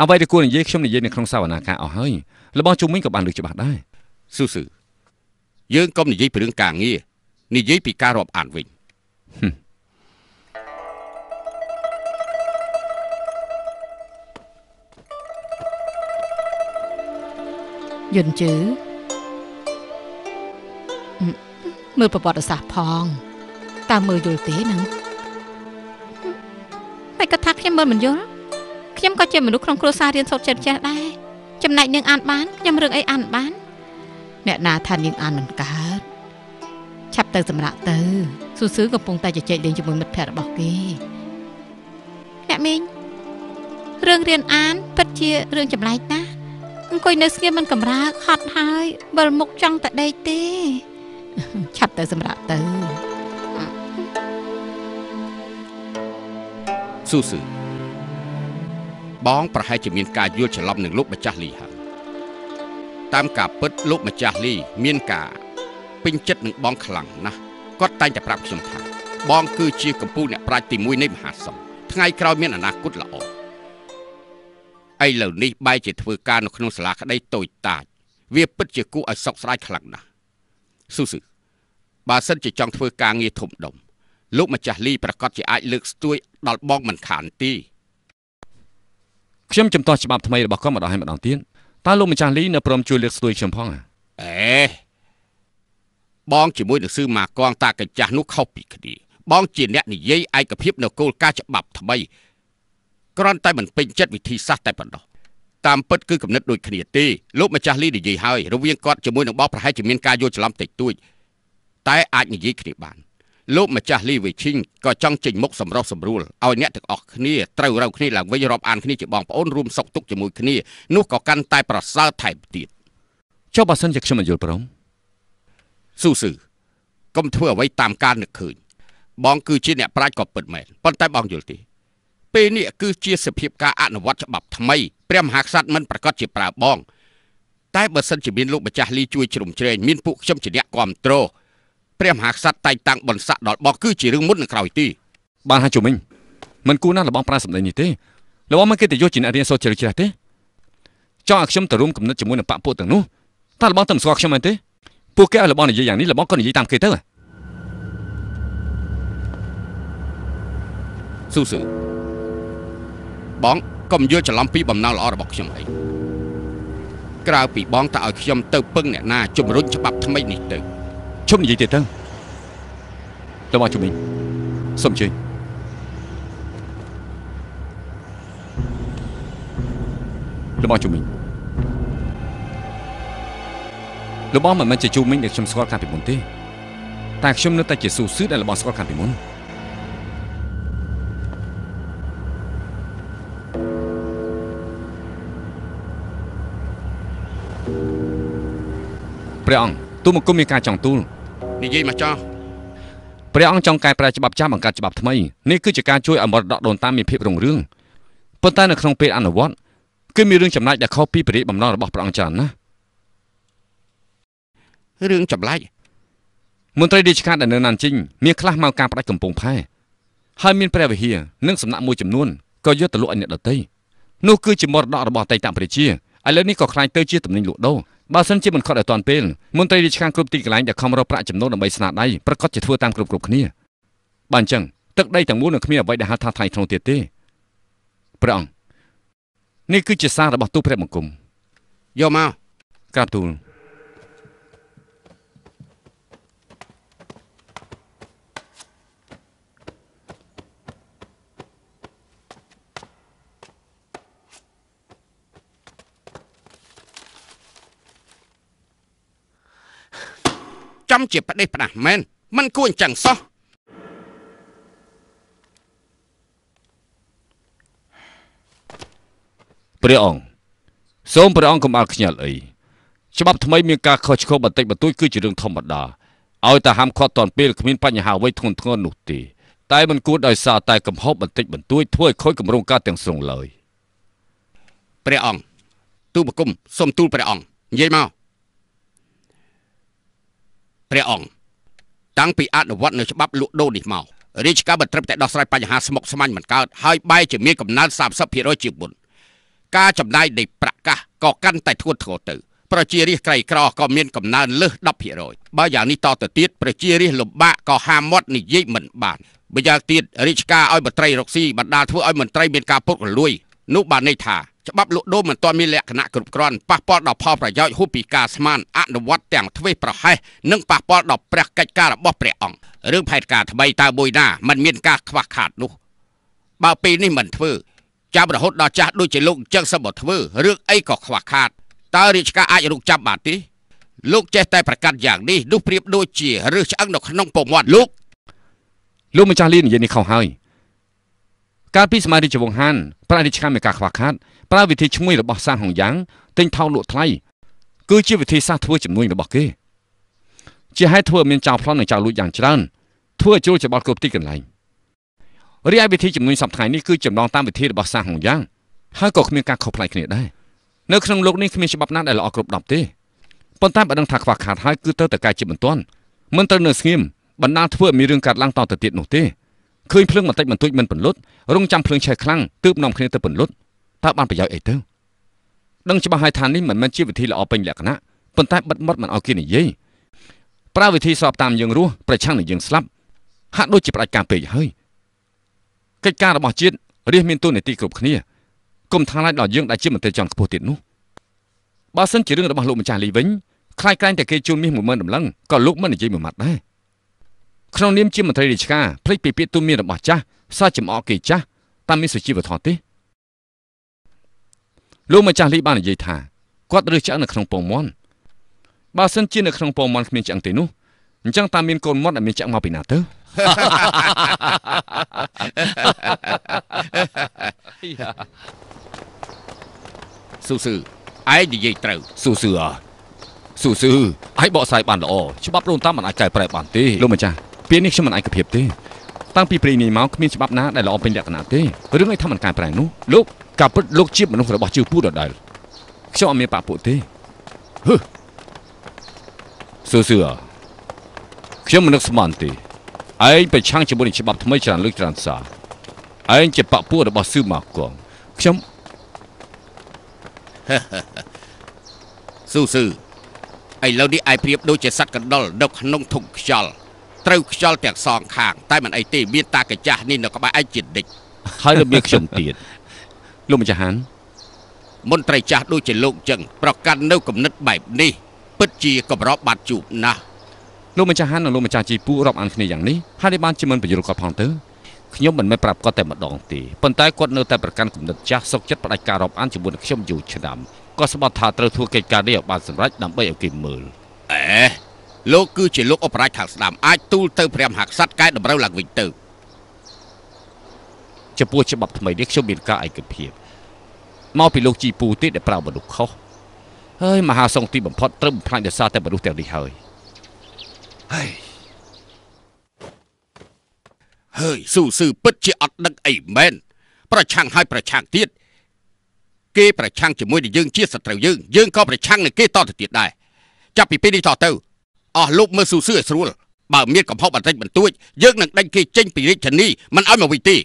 អ្វីដែលគួរនិយាយខ្ញុំនិយាយនៅក្នុងសវនាការអស់ហើយលបងជុំមីងក៏បានលើកច្បាស់ដែរស៊ូស៊ឺយើងកុំនិយាយពីរឿងការងារ និយាយពីការរាប់អានវិញយន្តជឺអឺមើលប្រវត្តិសាស្ត្រផងតើមើលយល់ទេហ្នឹងតែគាត់ថាខ្ញុំមើលមិនយល់ខ្ញុំក៏ជាមនុស្សក្នុងគ្រួសាររៀនសូត្រចេះចេះដែរចំណែកនាងអានបានខ្ញុំរឿងអីអានបាន អ្នកណាថានាងអានមិនកើត ឆាប់ទៅសម្រាប់ទៅស៊ូស៊ឺកំពុងតែជជែកលេងជាមួយមិត្តភ័ក្តិរបស់គេអ្នកមីងរឿងរៀនអានពិតជារឿងចម្លែកណាស់អង្គុយនៅស្ងៀមមិនកំរើកហត់ហើយវិលមុខចង់តែដេកទេឆាប់ទៅសម្រាប់ទៅស៊ូស៊ឺបងប្រហែលជាមានការយល់ច្រឡំនឹងលោកម្ចាស់លីហើយតាមការពិតលោកម្ចាស់លីមានការ ពេញចិត្តនឹងបងខ្លាំងណាស់គាត់តែងតែប្រាប់ខ្ញុំថាបងគឺជាកម្ពុជាអ្នកប្រាជ្ញទី1នៃមហាសង្ឃថ្ងៃក្រោយមានអនាគតល្អឥឡូវនេះបែរជាធ្វើការនៅក្នុងសាលាក្តីតូចតាចវាពិតជាគួរឲ្យសោកស្ដាយខ្លាំងណាស់ស៊ូស៊ឺបើសិនជាចង់ធ្វើការងារធំដុំលោកម្ចាស់លីប្រកាសជាអាចលើកស្ទួយដល់បងមិនខានទេខ្ញុំចំទាស់ច្បាប់ថ្មីរបស់គាត់ម្ដងហើយម្ដងទៀតតើលោកម្ចាស់លីនៅព្រមជួយលើកស្ទួយខ្ញុំផងអាអេ បងជាមួយនឹងស៊ឺម៉ាកងតាកញ្ចាស់នោះខុសពីគ្នាបងជាអ្នកនិយាយឯកភាពនៅគោលការណ៍ច្បាប់ថ្មីគ្រាន់តែមិនពេញចិត្តវិធីសាស្ត្រតែប៉ុណ្ណោះតាមពិតគឺគំនិតដូចគ្នាទេលោកម្ចាស់លីនិយាយហើយរវាងគាត់ជាមួយនឹងបងប្រហែលជាមានការយល់ច្រឡំតិចតួចតែអាចនិយាយគ្នាបានលោកម្ចាស់លីវីឈីងក៏ចង់ចេញមុខសម្រុះសម្រួលឲ្យអ្នកទាំងអស់គ្នាត្រូវរៅគ្នាឡើងវិញរាប់អានគ្នាជាបងប្អូនរួមសុខទុក្ខជាមួយគ្នានោះក៏កាន់តែប្រសើរថែមទៀតចុះបើសិនជាខ្ញុំមិនយល់ព្រម ស៊ូស៊ឺកុំធ្វើអ្វីតាមការនឹកឃើញបងគឺជាអ្នកប្រាជ្ញក៏ពិតមែនប៉ុន្តែបងយល់ទេពេលនេះគឺជាសភាពការអនុវត្តច្បាប់ថ្មីព្រះមហាក្សត្រមិនប្រកាសជាប្រើបង តែបើសិនជាមានលោកម្ចាស់លីជួយជ្រោមជ្រែងមានពួកខ្ញុំជាអ្នកគ្រប់គ្រងព្រះមហាក្សត្រតែងតាំងបន្សាក់ដល់បងគឺជារឿងមុននឹងក្រោយទីបានហើយជុំមីងមិនគួរណាស់លបងប្រើសម្ដីនេះទេលបងមិនគេទៅយកជាអ្នករៀនសូត្រជ្រៅជ្រះទេចង់ឲ្យខ្ញុំទៅរួមគំនិតជាមួយនឹងបពពួកទាំងនោះតើលបងទៅមិនស្គាល់ខ្ញុំមែនទេ ពួកគេឲ្យលបងនិយាយយ៉ាងនេះលបងក៏និយាយតាមគេទៅស៊ូស៊ឺបងកុំយល់ច្រឡំពីបំណងល្អរបស់ខ្ញុំអីក្រៅពីបងតើឲ្យខ្ញុំទៅពឹងអ្នកណាជំរុញច្បាប់ថ្មីនេះទៅឈប់និយាយទៀតទៅលបងជំនាញសូមអញ្ជើញលបងជំនាញ លបងមិនមែនជាជំនាញដែលខ្ញុំស្គាល់កាលពីមុនទេតែខ្ញុំនៅតែជាស៊ូស៊ឺដែលលបងស្គាល់កាលពីមុនព្រះអង្គទូលមកគុំមានការចង់ទូលនិយាយមកចោះព្រះអង្គចង់កែប្រែច្បាប់ចាស់បង្កើតច្បាប់ថ្មីនេះគឺជាការជួយឲ្យមរតកដូនតាមានភាពរុងរឿងប៉ុន្តែនៅក្នុងពេលអនុវត្តគឺមានរឿងចំណែកដែលខុសពីពរិយបំណងរបស់ព្រះអង្គច្រើនណាស់ រឿងចម្លែកមន្ត្រីរាជការដែលនៅណានជីងមានខ្លះមកការផ្ដាច់កំពង់ផែហើយមានព្រះវិហារនិងសំណាក់មួយចំនួនក៏យកទៅលក់ឲ្យអ្នកដទៃនោះគឺជាមរតករបស់អតីតប្រជាឥឡូវនេះក៏ខ្លាយទៅជាតំណែងលក់ដូរបើសិនជាមិនខុសឲ្យតាន់ពេលមន្ត្រីរាជការគ្រប់ទីកន្លែងដែលខំរកប្រាក់ចំណូលដើម្បីស្នាដៃប្រកាសជាធ្វើតាមគ្រប់គ្រប់គ្នាបើអញ្ចឹងទឹកដីទាំងមូលនឹងគ្មានអ្វីដែលហៅថាថ្លៃថ្នូរទៀតទេព្រះអង្គនេះគឺជាសាររបស់ទូតព្រះបង្គំយកមកក្រាបទូល ចំជាផ្ដេសផ្ដាស់មែនมันគួរអញ្ចឹងសោះព្រះអង្គសូមព្រះអង្គកុំអល់ខ្ញាល់អីច្បាប់ថ្មីមានការខុសឆ្គងបន្តិចបន្តួចគឺជារឿងធម្មតាឲ្យតែហាមឃាត់តាន់ពេលគ្មានបញ្ហាអ្វីធ្ងន់ធ្ងរនោះទេតែមិនគួរដោយសារតែកំហុសបន្តិចបន្តួចធ្វើឲ្យខូចគម្រោងការទាំងស្រុងឡើយព្រះអង្គទូលបង្គំសូមទូលព្រះអង្គនិយាយមក ព្រះអង្គតាំងពីអនុវត្តនៅច្បាប់លក់ដូរនេះមករាជការមិនត្រឹមតែដោះស្រាយបញ្ហាស្មុគស្មាញមិនកើតហើយបែរជាមានកំណើន30%ជាងមុនការចំណាយនៃប្រាក់កាសក៏កាន់តែធ្ងន់ធ្ងរទៅប្រជារាស្ត្រក្រីក្រក៏មានកំណើនលើស10%បើយ៉ាងនេះតទៅទៀតប្រជារាស្ត្រលំបាកក៏ហាមាត់និយាយមិនបានម្យ៉ាងទៀតរាជការឲ្យមន្ត្រីរកស៊ីបណ្ដាលធ្វើឲ្យមន្ត្រីមានការពុករលួយនោះបានន័យថា ច្បាប់លក់ដូរមិនទាន់មានលក្ខណៈគ្រប់គ្រាន់ប៉ះពាល់ដល់ផលប្រយោជន៍ហួសពីការស្មានអនុវត្តទាំងទ្វេសប្រហែសនិងប៉ះពាល់ដល់ព្រះកិច្ចការរបស់ព្រះអង្គរឿងផែនការថ្មីតើមួយណាมันមានការខ្វះខាតនោះបើពេលនេះមិនធ្វើចាំរហូតដល់ចាស់ដូចជាលោកអញ្ចឹងសឹមមកធ្វើរឿងអីក៏ខ្វះខាតតើរាជការអាចរកចាប់បានទេលោកចេះតែប្រកាសយ៉ាងនេះនោះប្រៀបដូចជារើសឆ្អឹងនៅក្នុងពងមាត់លោកលោកម្ចាស់លីនិយាយនេះខុសហើយ កាលពីសម័យរាជវង្សហានប្រារាជការមានការខ្វះខាតប្រើវិធីឈ្មោះរបស់សាងហុងយ៉ាងទិញថោកលក់ថ្លៃគឺជាវិធីសាស្ត្រធ្វើជំនួញរបស់គេជាហេតុធ្វើឲ្យមានចៅប្លន់និងចៅលួចយ៉ាងច្រើនធ្វើឲ្យចូលច្បល់គ្រប់ទីកន្លែងរីឯវិធីជំនួញសប្តាហ៍នេះគឺចំណងតាមវិធីរបស់សាងហុងយ៉ាងហើយក៏គ្មានការខុសប្លែកគ្នាដែរនៅក្នុងលោកនេះគ្មានច្បាប់ណាដែលល្អគ្រប់10ទេប៉ុន្តែបើដឹងថាខ្វះខាតហើយគឺទៅតែកែជាបន្ទាន់មិនត្រូវនៅស្ងៀមបណ្ដាលធ្វើឲ្យមានរឿងកាត់ឡើងតទៅទៀតនោះទេ ឃើញភ្លើងបន្តិចបន្តួចមិនពន្លត់រងចាំភ្លើងឆេះខ្លាំងទើបនាំគ្នាទៅពន្លត់តើបានប្រយោជន៍អីទៅដឹងច្បាស់ហើយថានេះមិនមែនជាវិធីល្អពេញលក្ខណៈប៉ុន្តែបិទមាត់មិនឲ្យគេនិយាយប្រើវិធីស្របតាមយើងរស់ប្រឆាំងនឹងយើងស្លាប់ហាក់ដូចជាផ្ដាច់ការពេកហើយកិច្ចការរបស់ជាតិរាជមានទូនាទីគ្រប់គ្នាគុំថាឡាយដល់យើងដែលជាមន្ត្រីជាន់ខ្ពស់ទៀតនោះបើសិនជារឿងរបស់លោកម្ចាស់លីវិញខ្លាយក្រែងតែគេជូនមាស10000ដំឡឹងក៏លោកមិននិយាយមួយម៉ាត់ដែរ ក្នុងនាមជាមន្ត្រីរាជការភ្លេចពីពាក្យទូន្មានរបស់ចាស់សើចចំអកគេចាស់តាមមានសុជីវធម៌ទេលោកម្ចាស់លីបាននិយាយថាគាត់រើសឆ្អឹងនៅក្នុងពងមន់បើសិនជានៅក្នុងពងមន់គ្មានឆ្អឹងទេនោះអញ្ចឹងតាមមានកូនមន់ដែលមានឆ្អឹងមកពីណាទៅស៊ូស៊ឺឯងនិយាយត្រូវស៊ូស៊ឺអស៊ូស៊ឺឲ្យបកស្រាយបានល្អច្បាប់ដូនតាមិនអាចកែប្រែបានទេលោកម្ចាស់ ពេលនេះខ្ញុំមិនឯកភាពទេតាំងពីព្រេងនេះមកគ្មានច្បាប់ណាដែលល្អពេញលក្ខណៈទេរឿងអីថាមិនកែប្រែនោះលោកការពិតលោកជាមនុស្សរបស់ជឿពូដដែលខ្ញុំអត់មានបាក់ពួកទេហឺស៊ូស៊ឺអខ្ញុំមិននឹកស្មានទេឯងប្រឆាំងជាមួយនឹងច្បាប់ថ្មីច្រើនលើកច្រើនសារឯងជាបកពួករបស់ស៊ឺម៉ាកងខ្ញុំស៊ូស៊ឺឥឡូវនេះឯប្រៀបដូចជាសត្វកណ្ដុរនៅក្នុងធុងខ្យល់ ត្រូវខ្យល់ទាំងសងខាង តែមិនអីទេមានតាកាចាស់នេះនៅក្បែរឯងជានិច្ចហើយនៅមានខ្ញុំទៀតលោកម្ចាស់ហានមន្ត្រីចាស់ដូចជាលោកចឹងប្រកាន់នៅគំនិតបែបនេះពិតជាកម្របាត់ជួបណាស់លោកម្ចាស់ហាននិងលោកម្ចាស់ជីពូរាប់អានគ្នាយ៉ាងនេះហើយនេះបានជាមិនបញ្យល់គាត់ផងទៅខ្ញុំមិនមែនប្រាប់គាត់តែម្ដងទេប៉ុន្តែគាត់នៅតែប្រកាន់គំនិតចាស់សុកចិត្តផ្ដាច់ការរាប់អានជាមួយនឹងខ្ញុំយូរឆ្នាំគាត់ស្បត់ថាត្រូវធ្វើកិច្ចការនេះឲ្យបានសម្រេចដើម្បីឲ្យគេមើលអេ លោកគឺជាលោកអបរាជខាងស្ដាំអាចទូលទៅព្រះមហាក្សត្រកែតម្រូវឡើងវិញទៅចំពោះច្បាប់ថ្មីនេះខ្ញុំមានការឯកភាពមកពីលោកជីពូទេដែលប្រើមនុស្សខុសហើយមហាសង្ឃទីបំផុតត្រូវបំផ្លាញដោយសារតែមនុស្សទាំងនេះហើយហើយស៊ូស៊ឺពិតជាអត់ដឹងអីមែនប្រឆាំងហើយប្រឆាំងទៀតគេប្រឆាំងជាមួយនឹងយើងជាសត្រូវយើងយើងក៏ប្រឆាំងនឹងគេតទៅទៀតដែរចាប់ពីពេលនេះតទៅ អស់លោកមើលស៊ូស៊ឺឲ្យស្រួលបើមានកំហុសបន្តិចបន្តួចយើងនឹងដេញគេចេញពីរាជធានីមិនឲ្យមកវិញទេ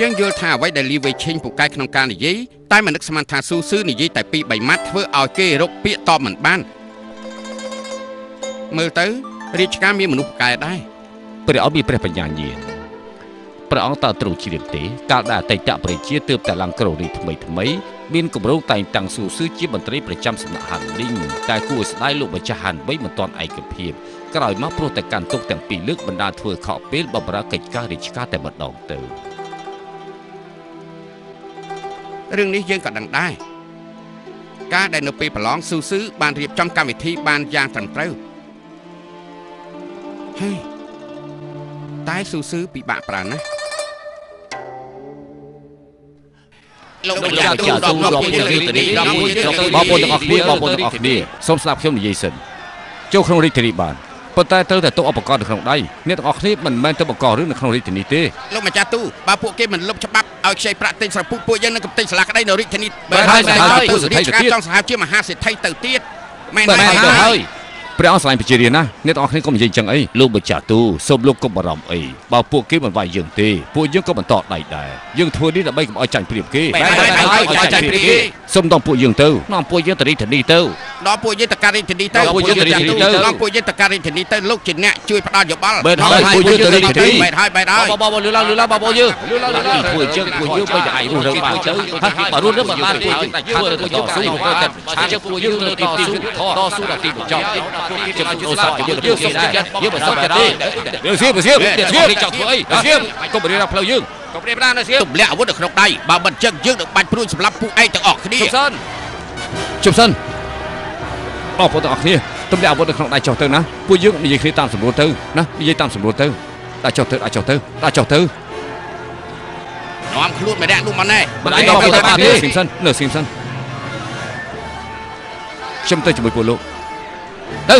យើងយល់ថាអ្វីដែលលីវេឈិញពូកែក្នុងការនិយាយតែមិននឹកស្មានថាស៊ូស៊ឺនិយាយតែពីរបីម៉ាត់ធ្វើឲ្យគេរកពាក្យតបមិនបានមើលទៅរាជការមានមនុស្សពូកែដែរព្រះអង្គមានព្រះបញ្ញាញាណ ព្រះអង្គតើទ្រង់ជ្រាបទេកាលដែលអតីតប្រជាទើបតែឡើងក្រោរីថ្មីថ្មីមានគម្រោងតែងតាំងស៊ូស៊ឺជាមន្ត្រីប្រចាំសំណាក់ហានលីងតែគួរស្ដាយលោកម្ចាស់ហានបីមិនទាន់ឯកភាពក្រោយមកព្រោះតែកាន់ទុកទាំងពីរលើកបណ្ដាលធ្វើខកពេលបម្រើកិច្ចការរាជការតែម្ដងទៅរឿងនេះយើងក៏ដឹងដែរការដែលនៅពេលប្រឡងស៊ូស៊ឺបានរៀបចំកម្មវិធីបានយ៉ាងត្រឹមត្រូវហើយតែស៊ូស៊ឺពិបាកប្រើណាស់ លោកម្ចាស់ទូដល់មកពីរាជធានីដល់មួយទៅបងប្អូនទាំងអស់គ្នាបងប្អូនទាំងអស់គ្នាសូមស្ដាប់ខ្ញុំនិយាយសិនចូលក្នុងរាជធានីបានប៉ុន្តែត្រូវតែទុកឧបករណ៍នៅក្នុងដៃអ្នកទាំងអស់គ្នាមិនមែនទៅបង្ករឿងនៅក្នុងរាជធានីទេលោកម្ចាស់ទូបើពួកគេមិនលុបច្បាប់ឲ្យខ្ចីប្រាក់ទិញស្រពុះពួកយើងនឹងកំទេចស្លាកក្តីនៅរាជធានីបែរហើយបែរហើយទូរាជការចង់សាហាវជាមហាសេដ្ឋីទៅទៀតមែនបែរហើយទៅហើយ ព្រះអង្គស្រឡាញ់ប្រជារាស្ត្រណាអ្នកទាំងអស់គ្នាកុំនិយាយចឹងអីលោកម្ចាស់ទូសូមលោកកុំបារម្ភអីបើពួកគេមិនវាយយើងទេពួកយើងក៏បន្តដៃដែរយើងធ្វើនេះដើម្បីកុំឲ្យចាញ់ព្រៀបគេបែរហើយបែរហើយឲ្យចាញ់ព្រៀបគេសូមដល់ពួកយើងទៅនាំពួកយើងទៅរាជធានីទៅដល់ពួកយើងទៅការរាជធានីទៅដល់ពួកយើងទៅរាជធានីទៅដល់ពួកយើងទៅការរាជធានីទៅលោកជាអ្នកជួយផ្ដល់យោបល់បែរហើយពួកយើងទៅរាជធានីបែរហើយបែរហើយបងបងលឺឡើងលឺឡើងបងប្អូនយើងលឺឡើងលឺឡើងធ្វើជើងពួកយើងមិនអាចរស់នៅបានទៅហើយបើរស់នៅមិនបានទេធ្វើទៅតស៊ូទៅតែឆានពួកយើងនៅទីទីតស៊ូដល់ទីបញ្ចប់ជាមិនអូសាយើងយើងសុខចិត្តយើងមិនសុខចិត្តទេយើងសៀបសៀបសៀបចង់ធ្វើអីសៀបកុំរៀនដល់ផ្លូវយើង កុំរៀនបានណាសៀបទម្លាក់អាវុធនៅក្នុងដៃបើមិនចឹងយើងនឹងបាច់ព្រួយសម្រាប់ពួកឯងទាំងអស់គ្នាជប់សិនជប់សិនបងប្អូនទាំងអស់គ្នាទម្លាក់អាវុធនៅក្នុងដៃចុះទៅណាពួកយើងនិយាយគ្នាតាមសម្រួលទៅណានិយាយតាមសម្រួលទៅដាក់ចុះទៅដាក់ចុះទៅដាក់ចុះទៅនាំខ្លួនម្នាក់នោះមកណែមិនអាចដល់ទៅបានទេស៊ីមសិននៅស៊ីមសិនខ្ញុំទៅជាមួយពួកលោកទៅ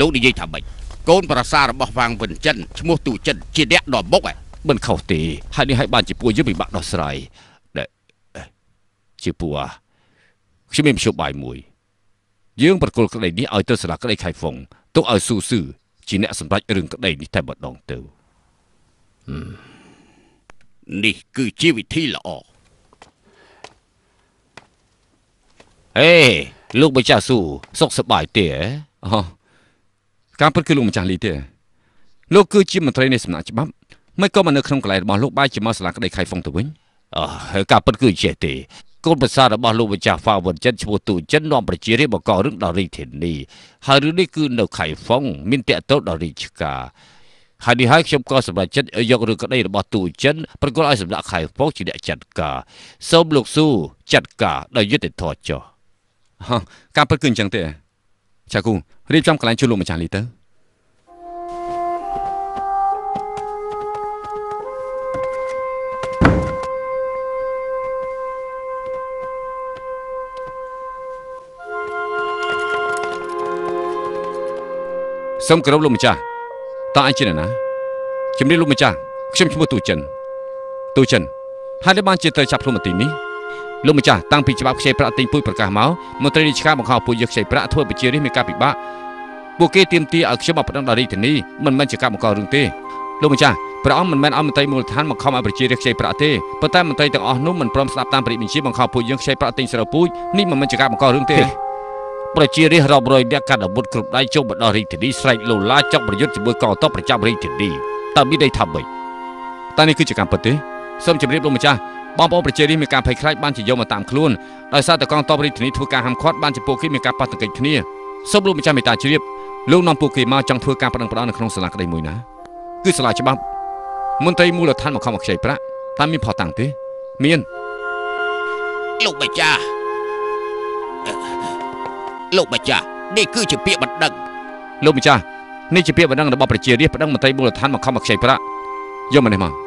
លោកនិយាយថាម៉េច កូនប្រសាររបស់វាងវិនចិនឈ្មោះទូចិនជាអ្នកដល់មុខឯងមិនខុសទេហើយនេះឲ្យបានជាពួកយើងពិបាកដោះស្រាយដែលជាពួកអាខ្ញុំមានមធ្យោបាយមួយ យើងប្រគល់ក្តីនេះឲ្យទៅសាលាក្តីខៃហ្វុងទុកឲ្យស៊ូស៊ឺជាអ្នកសម្រេចរឿងក្តីនេះតែម្ដងទៅនេះគឺជាវិធីល្អហេលោកម្ចាស់ស៊ូសុខសប្បាយទេហ៎អូ ការពិតគឺលោកម្ចាស់លីទេលោកគឺជាមន្ត្រីនៃសំណាក់ច្បាប់មិនក៏មកនៅក្នុងកន្លែងរបស់លោកបាយជាមកសាលាក្តីខៃហ្វុងទៅវិញអើហើយការពិតគឺចេះទេកូនប្រសាររបស់លោកម្ចាស់ហ្វាវិនចិនឈ្មោះទូចិននាំប្រជារាស្ត្របង្ករឿងដល់រាជធានីហើយរឿងនេះគឺនៅខៃហ្វុងមានតកតលដល់រាជការហើយនេះហើយខ្ញុំក៏សម្រេចចិត្តយករឿងក្តីរបស់ទូចិនប្រគល់ឲ្យសម្ដេចខៃហ្វុងជាអ្នកចាត់ការសូមលោកស៊ូចាត់ការដោយយុត្តិធម៌ចុះហ៎ការពិតគឺអញ្ចឹងទេ ចាគូរៀបចំកន្លែងជួលលោកម្ចាស់លីទៅសូមគោរពលោកម្ចាស់តើអញជាអ្នកណាជំរាបលោកម្ចាស់ខ្ញុំឈ្មោះទូចិនទូចិនហើយដែលបានជាត្រូវចាប់ខ្លួនមកទីនេះ លោកម្ចាស់តាំងពីច្បាប់ខ្ចីប្រាក់ទិញពូជប្រកាសមកមន្ត្រីរាជការបង្ខំពួកយើងខ្ចីប្រាក់ធ្វើបជានេះមានការពិបាកពួកគេទាមទារឲ្យខ្ញុំមកប្តឹងដល់រាជធានីមិនមែនជាការបង្ករឿងទេលោកម្ចាស់ព្រះអង្គមិនមែនឲ្យមន្ត្រីមូលដ្ឋានបង្ខំឲ្យប្រជារាស្ត្រខ្ចីប្រាក់ទេប៉ុន្តែមន្ត្រីទាំងអស់នោះមិនព្រមស្ដាប់តាមព្រះរាជបញ្ជាបង្ខំពួកយើងខ្ចីប្រាក់ទិញស្រូវពូជនេះមិនមែនជាការបង្ករឿងទេប្រជារាស្ត្ររាប់រយអ្នកកាត់អាវុធគ្រប់ដៃចូលមកដល់រាជធានីស្រែកលោឡាចុកប្រយុទ្ធជាមួយកងទ័ពប្រចាំរាជធានីតើមានន័យថាម៉េចតើនេះគឺជាការពិតទេសូមជម្រាបលោកម្ចាស់ បងប្អូនប្រជារាស្ត្រមានការភ័យខ្លាចបានជាយកមកតាមខ្លួនដោយសារតែកងទ័ពរាជធានីធ្វើការហាមឃាត់បានជាពួកគេមានការប៉ះទង្គិចគ្នាសូមលោកម្ចាស់មេត្តាជ្រាបលោកនាំពួកគេមកចង់ធ្វើការប្តឹងផ្តល់នៅក្នុងសាលាក្តីមួយណាគឺសាលាច្បាប់មន្ត្រីមូលដ្ឋានមកខំមកខ្ចីប្រាក់តើមានផតាំងទេមានលោកម្ចាស់អឺលោកម្ចាស់នេះគឺជាពាក្យបណ្ដឹងលោកម្ចាស់នេះជាពាក្យបណ្ដឹងរបស់ប្រជារាស្ត្រប្តឹងមន្ត្រីមូលដ្ឋានមកខំមកខ្ចីប្រាក់យកមកនេះមក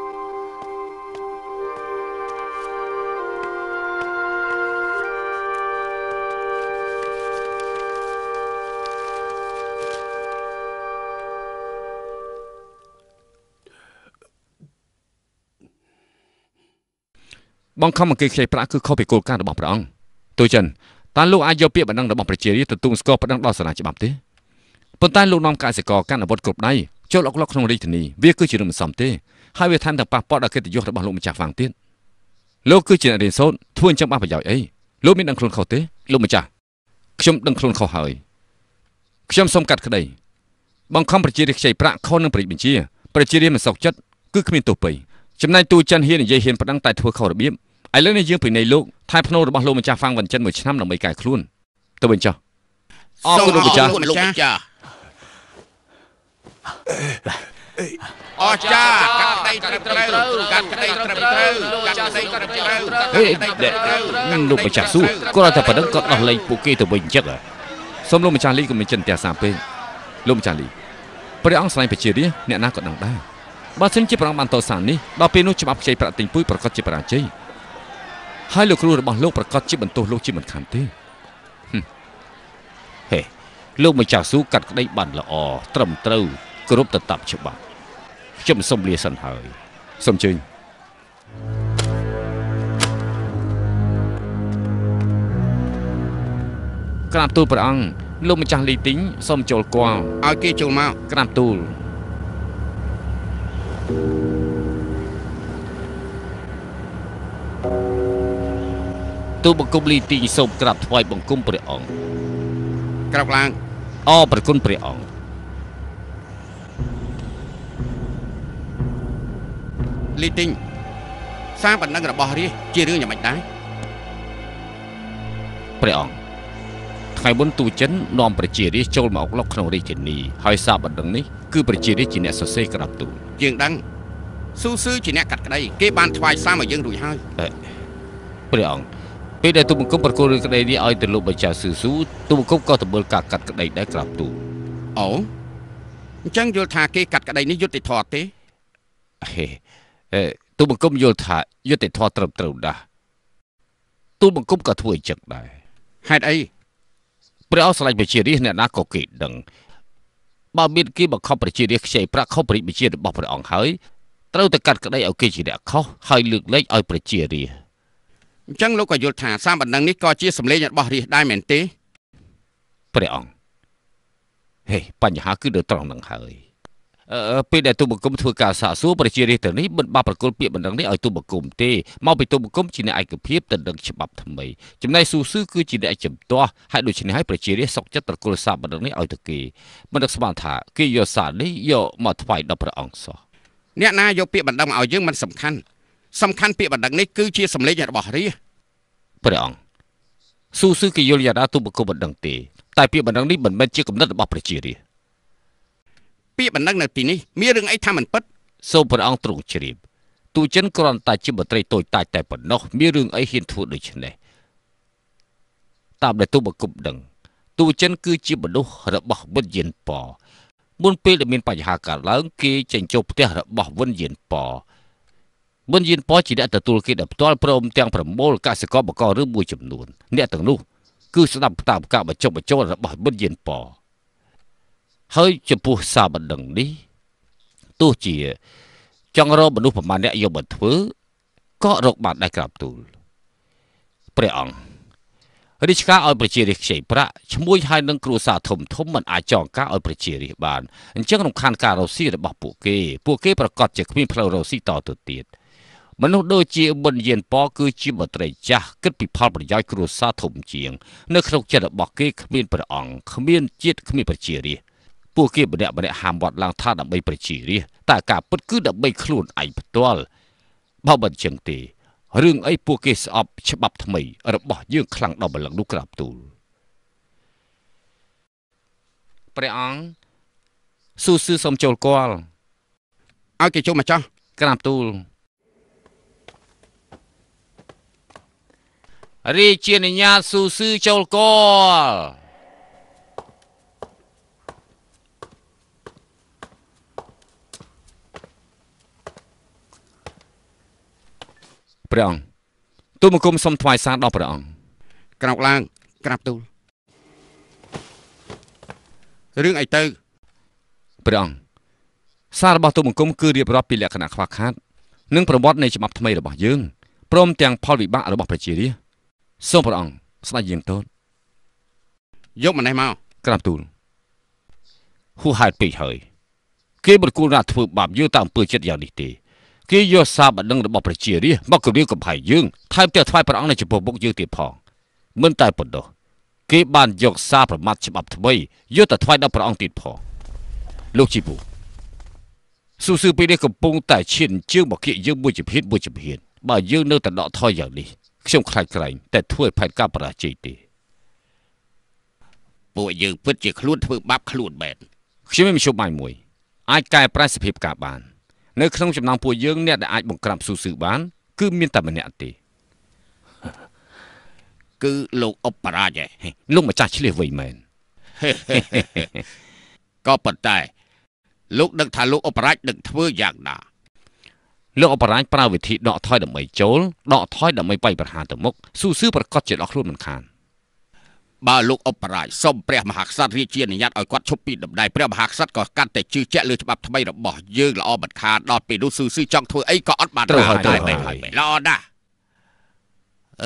បង្ខំឲ្យគេខ្ចីប្រាក់គឺខុសពីគោលការណ៍របស់ព្រះអង្គទូចិនតើលោកអាចយកពាក្យបណ្ដឹងរបស់ប្រជារាស្ត្រទទួលស្គាល់បណ្ដឹងដល់សាលាច្បាប់ទេប៉ុន្តែលោកនាំកសិករកាន់អាវុធគ្រប់ដៃចូលអុកឡុកក្នុងរាជធានីវាគឺជារឿងមិនសមទេហើយវាថែមទាំងប៉ះពាល់ដល់កិត្តិយសរបស់លោកម្ចាស់ហ្វាំងទៀតលោកគឺជាអ្នករៀនសូត្រធ្វើអញ្ចឹងបានប្រយោជន៍អីលោកមានដឹងខ្លួនខុសទេលោកម្ចាស់ខ្ញុំដឹងខ្លួនខុសហើយខ្ញុំសូមកាត់ក្តីបង្ខំប្រជារាស្ត្រខ្ចីប្រាក់ខុសនឹងព្រះរាជបញ្ជាប្រជារាស្ត្រមិនសុខចិត្តគឺគ្មានទោសពៃចំណែកទូចិនហ៊ាននិយាយហ៊ានប្តឹងតែធ្វើខុសរបៀប ឥឡូវនេះយើងពិន័យលោកថែភ្នូររបស់លោកម្ចាស់ហ្វាំងវិនចិនមួយឆ្នាំដើម្បីកែខ្លួនទៅវិញចុះអរគុណលោកម្ចាស់សូមអរគុណលោកម្ចាស់អរចាកាត់ក្តីត្រឹមត្រូវកាត់ក្តីត្រឹមត្រូវកាត់ក្តីត្រឹមត្រូវហេលោកម្ចាស់សួរគាត់តែប៉ុណ្្នឹងគាត់ដោះលែងពួកគេទៅវិញអញ្ចឹងហ៎សូមលោកម្ចាស់លីកុំមានចិនផ្ទះសាពេកលោកម្ចាស់លីព្រះអង្គស្លាញ់ប្រជារាស្ត្រអ្នកណាក៏ដឹងដែរបើសិនជាព្រះអង្គបានតសាននេះដល់ពេលនោះច្បាប់ខ្ចីប្រាក់ទិញពុយប្រកាសជាបរាជ័យ ហើយលោកគ្រូរបស់លោកប្រកាសជាបន្ទោសលោកជាមិនខានទេហឹមហេលោកម្ចាស់ស៊ូកាត់ក្តីបានល្អត្រឹមត្រូវគ្រប់ទៅតាមច្បាប់ខ្ញុំសូមលាសិនហើយសូមជើញក្រាបទូលព្រះអង្គលោកម្ចាស់លីទីងសូមចូលគាល់ឲ្យគេចូលមកក្រាបទូល ទូលបង្គំលីទីងសូមក្រាបថ្វាយបង្គំព្រះអង្គក្រោកឡើងអរប្រគុណព្រះអង្គលីទីងសារបណ្ដឹងរបស់រាជជារឿងយ៉ាងម៉េចដែរព្រះអង្គថ្ងៃមុនទូចិននាំប្រជារាស្ត្រចូលមកអុកឡុកក្នុងរាជធានីហើយសារបណ្ដឹងនេះគឺប្រជារាស្ត្រជាអ្នកសរសេរក្រាបទូលយើងដឹងស៊ូស៊ឺជាអ្នកកាត់ក្តីគេបានថ្វាយសារមកយើងរួចហើយព្រះអង្គ ពេលដែលទូលបង្គំប្រគល់រឿងក្តីនេះឲ្យទៅលោកម្ចាស់ស៊ឺស៊ូទូលបង្គំក៏ទៅមើលការកាត់ក្តីដែរក្រាបទូលអូអញ្ចឹងយល់ថាគេកាត់ក្តីនេះយុត្តិធម៌ទេហេអេទូលបង្គំយល់ថាយុត្តិធម៌ត្រឹមត្រូវដែរទូលបង្គំក៏ធ្វើអញ្ចឹងដែរហេតុអីព្រះអង្គស្រឡាញ់ប្រជារាស្ត្រអ្នកណាក៏គេដឹងបើមានគេបង្ខំប្រជារាស្ត្រខ្ចីប្រាក់ខុសព្រះរាជបញ្ជារបស់ព្រះអង្គហើយត្រូវតែកាត់ក្តីឲ្យគេជាអ្នកខុសហើយលើកលែងឲ្យប្រជារាស្ត្រ អញ្ចឹងលោកក៏យល់ថាសារបណ្ដឹងនេះក៏ជាសម្លេងរបស់រាជដែរមែនទេព្រះអង្គហេបញ្ហាគឺនៅត្រង់ហ្នឹងហើយអឺពេលដែលទូលបង្គំធ្វើការសាកសួរប្រជារាស្ត្រទៅនេះមិនបាប្រគល់ពាក្យបណ្ដឹងនេះឲ្យទូលបង្គំទេមកពីទូលបង្គំជាអ្នកឯកភាពទៅនឹងច្បាប់ថ្មីចំណែកស៊ូស៊ឺគឺជាអ្នកជំទាស់ហើយដូច្នេះហើយប្រជារាស្ត្រសុកចិត្តប្រគល់សារបណ្ដឹងនេះឲ្យទៅគេមិននឹកស្មានថាគេយកសារនេះយកមកថ្វាយដល់ព្រះអង្គសោះអ្នកណាយកពាក្យបណ្ដឹងមកឲ្យយើងមិនសំខាន់ សំខាន់ពាក្យបណ្ដឹងនេះគឺជាសម្លេងរបស់រាជព្រះអង្គស៊ូស៊ឺគេយល់យ៉ាងណាទូលបង្គំមិនដឹងទេតែពាក្យបណ្ដឹងនេះមិនមែនជាគំនិតរបស់ប្រជារាស្ត្រពាក្យបណ្ដឹងនៅទីនេះមានរឿងអីថាមិនពិតសូមព្រះអង្គទ្រង់ជ្រាបទូចិនគ្រាន់តែជាមន្ត្រីតូចតាចតែប៉ុណ្ណោះមានរឿងអីហ៊ានធ្វើដូច្នេះតាមដែលទូបង្គំដឹងទូចិនគឺជាមនុស្សរបស់វិញ្ញាណប៉មុនពេលដែលមានបញ្ហាកើតឡើងគេចេញចូលផ្ទះរបស់វិញ្ញាណ ប៉វិញ្ញាណប៉ជាអ្នកទទួលគេដោយផ្ទាល់ព្រមទាំងប្រមូលកសិករបកឬមួយចំនួនអ្នកទាំងនោះគឺស្ដាប់តាមការបញ្ចុះបញ្ចូលរបស់វិញ្ញាណប៉ហើយចំពោះសារបណ្ដឹងនេះទោះជាចង់រកមនុស្សប្រមាណអ្នកយកមកធ្វើក៏រកបានដែរក្រាបទូលព្រះអង្គរាជការឲ្យប្រជារាស្ត្រខ្ចីប្រាក់ឈ្មួយហើយនឹងគ្រួសារធំធំមិនអាចចងការឲ្យប្រជារាស្ត្របានអញ្ចឹងរំខានការរស់ស៊ីរបស់ពួកគេពួកគេប្រកាសជាគ្មានផ្លូវរស់ស៊ីតទៅទៀត មនុស្សដូចជាប៊ុនយានប៉គឺជាមន្ត្រីចាស់គិតពីផលប្រយោជន៍គ្រួសារធំជាង នៅក្នុងចិត្តរបស់គេគ្មានព្រះអង្គគ្មានជាតិគ្មានប្រជារាស្ត្រពួកគេម្នាក់ម្នាក់ហាមវត្តឡើងថាដើម្បីប្រជារាស្ត្រតែការពិតគឺដើម្បីខ្លួនឯងផ្ទាល់បើមិនចឹងទេរឿងអីពួកគេស្អប់ច្បាប់ថ្មី របស់យើងខ្លាំងដល់បលឹងនោះក្រាបទូលព្រះអង្គស៊ូស៊ឺសូមចូលគាល់ឲ្យគេចូលមកចោះក្រាបទូល រាជានិញ្ញាតស៊ូស៊ឺចូលគាល់ព្រះអង្គទូលមកគុំសូមថ្វាយសារដល់ព្រះអង្គក្រោកឡើងក្រាបទូលរឿងអីទៅព្រះអង្គសាររបស់ទូលមកគុំគឺរៀបរាប់ពីលក្ខណៈខ្វះខាត និងប្រវត្តិនៃច្បាប់ថ្មីរបស់យើងព្រមទាំងផលវិបាករបស់ប្រជារាស្ត្រ សូមព្រះអង្គស្ដេចយាងទតយកម្នេះមកក្រាបទូលហួសហេតុពេកហើយ គេមិនគួរណាធ្វើបាបយើងតាមអំពើចិត្តយ៉ាងនេះទេគេយកសារបណ្ដឹងរបស់ប្រជារាស្ត្រមកគំរាមកំហែងយើងថែមទាំងថ្វាយព្រះអង្គនៅចំពោះមុខយើងទៀតផងមិនតែប៉ុណ្ណោះគេបានយកសារប្រមាថច្បាប់ថ្មីយកទៅថ្វាយដល់ព្រះអង្គទៀតផងលោកជីពូស៊ូស៊ឺពេលនេះកំពុងតែឈានជើងមកគៀកយើងមួយជំហានមួយជំហានបើយើងនៅតែដកថយយ៉ាងនេះ ខ្ញុំខ្លាចក្រែងតែធ្វើឲ្យផែនការបរាជ័យទេពួកយើងពិតជាខ្លួនធ្វើបាបខ្លួនមែនខ្ញុំមានមធ្យោបាយមួយអាចកែប្រែសភាពការបាន នៅក្នុងចំណោមពួកយើងអ្នកដែលអាចបង្ក្រាបស៊ូស៊ឺបាន គឺមានតែម្នាក់ទេគឺលោកអុបបរាជឯងលោកម្ចាស់ឆ្លៀសវៃមែនក៏ប៉ុន្តែ លោកដឹងថាលោកអុបរាជនឹងធ្វើយ៉ាងណា លោកអបរាជប្រើវិធីដកថយដើម្បីចូលដកថយដើម្បីបៃប្រហារទៅមុខស៊ូស៊ឺប្រកាសជាដកខ្លួនមិនខានបើលោកអុបរាជសុំព្រះមហាក្សត្ររាជានុញ្ញាតឲ្យគាត់ឈប់ពីដំណើរព្រះមហាក្សត្រក៏កាន់តែជឿជាក់លើច្បាប់ថ្មីរបស់យើងល្អមិនខានដល់ពេលនោះស៊ឺស៊ឺចង់ធ្វើអីក៏អត់បានត្រូវហើយដែរត្រូវហើយមែនល្អណាស់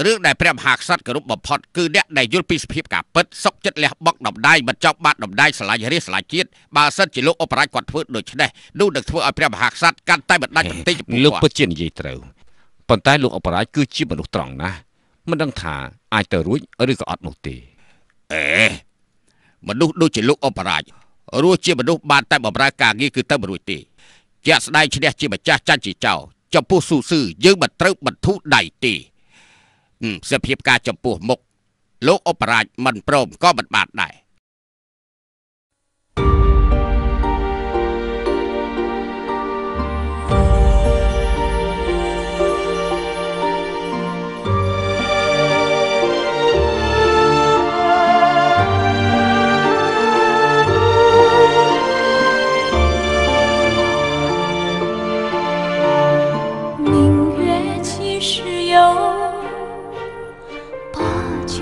រឿងដែលព្រះមហាក្សត្រគោរពបំផុតគឺអ្នកដែលយល់ពីសភាពការពិតសុកចិត្តលះបង់ដំដាយមិនចង់បាត់ដំដាយស្រឡាញ់រាជស្រឡាញ់ជាតិបើសិនជាលោកអបរាជគាត់ធ្វើដូច្នេះនោះនឹងធ្វើឲ្យព្រះមហាក្សត្រកាន់តែបណ្ដាច់ប្រទេសចំពោះលោកគាត់ពិតជានិយាយត្រូវប៉ុន្តែលោកអបរាជគឺជាមនុស្សត្រង់ណាស់មិនដឹងថាអាចទៅរួចឬក៏អត់នោះទេអេមនុស្សដូចជាលោកអបរាជរស់ជាមនុស្សបានតែបម្រើការងារគឺទៅមិនរួចទេជាក់ស្ដែងឈ្នះជាម្ចាស់ចាញ់ជាចោរចំពោះស៊ូស៊ឺយើងមិនត្រូវបន្ធូរដៃទេហឹម សភាពការចំពោះមុខលោកអបរាជមិនព្រមក៏មិនបានដែរ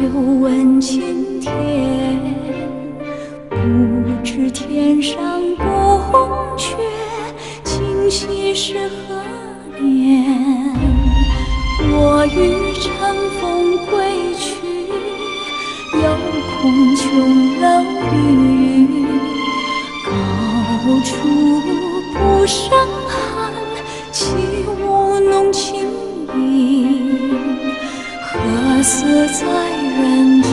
酒问青天。不知天上宫阙，今夕是何年？我欲乘风归去，又恐琼楼玉宇，高处不胜寒。起舞弄清，我死在人间。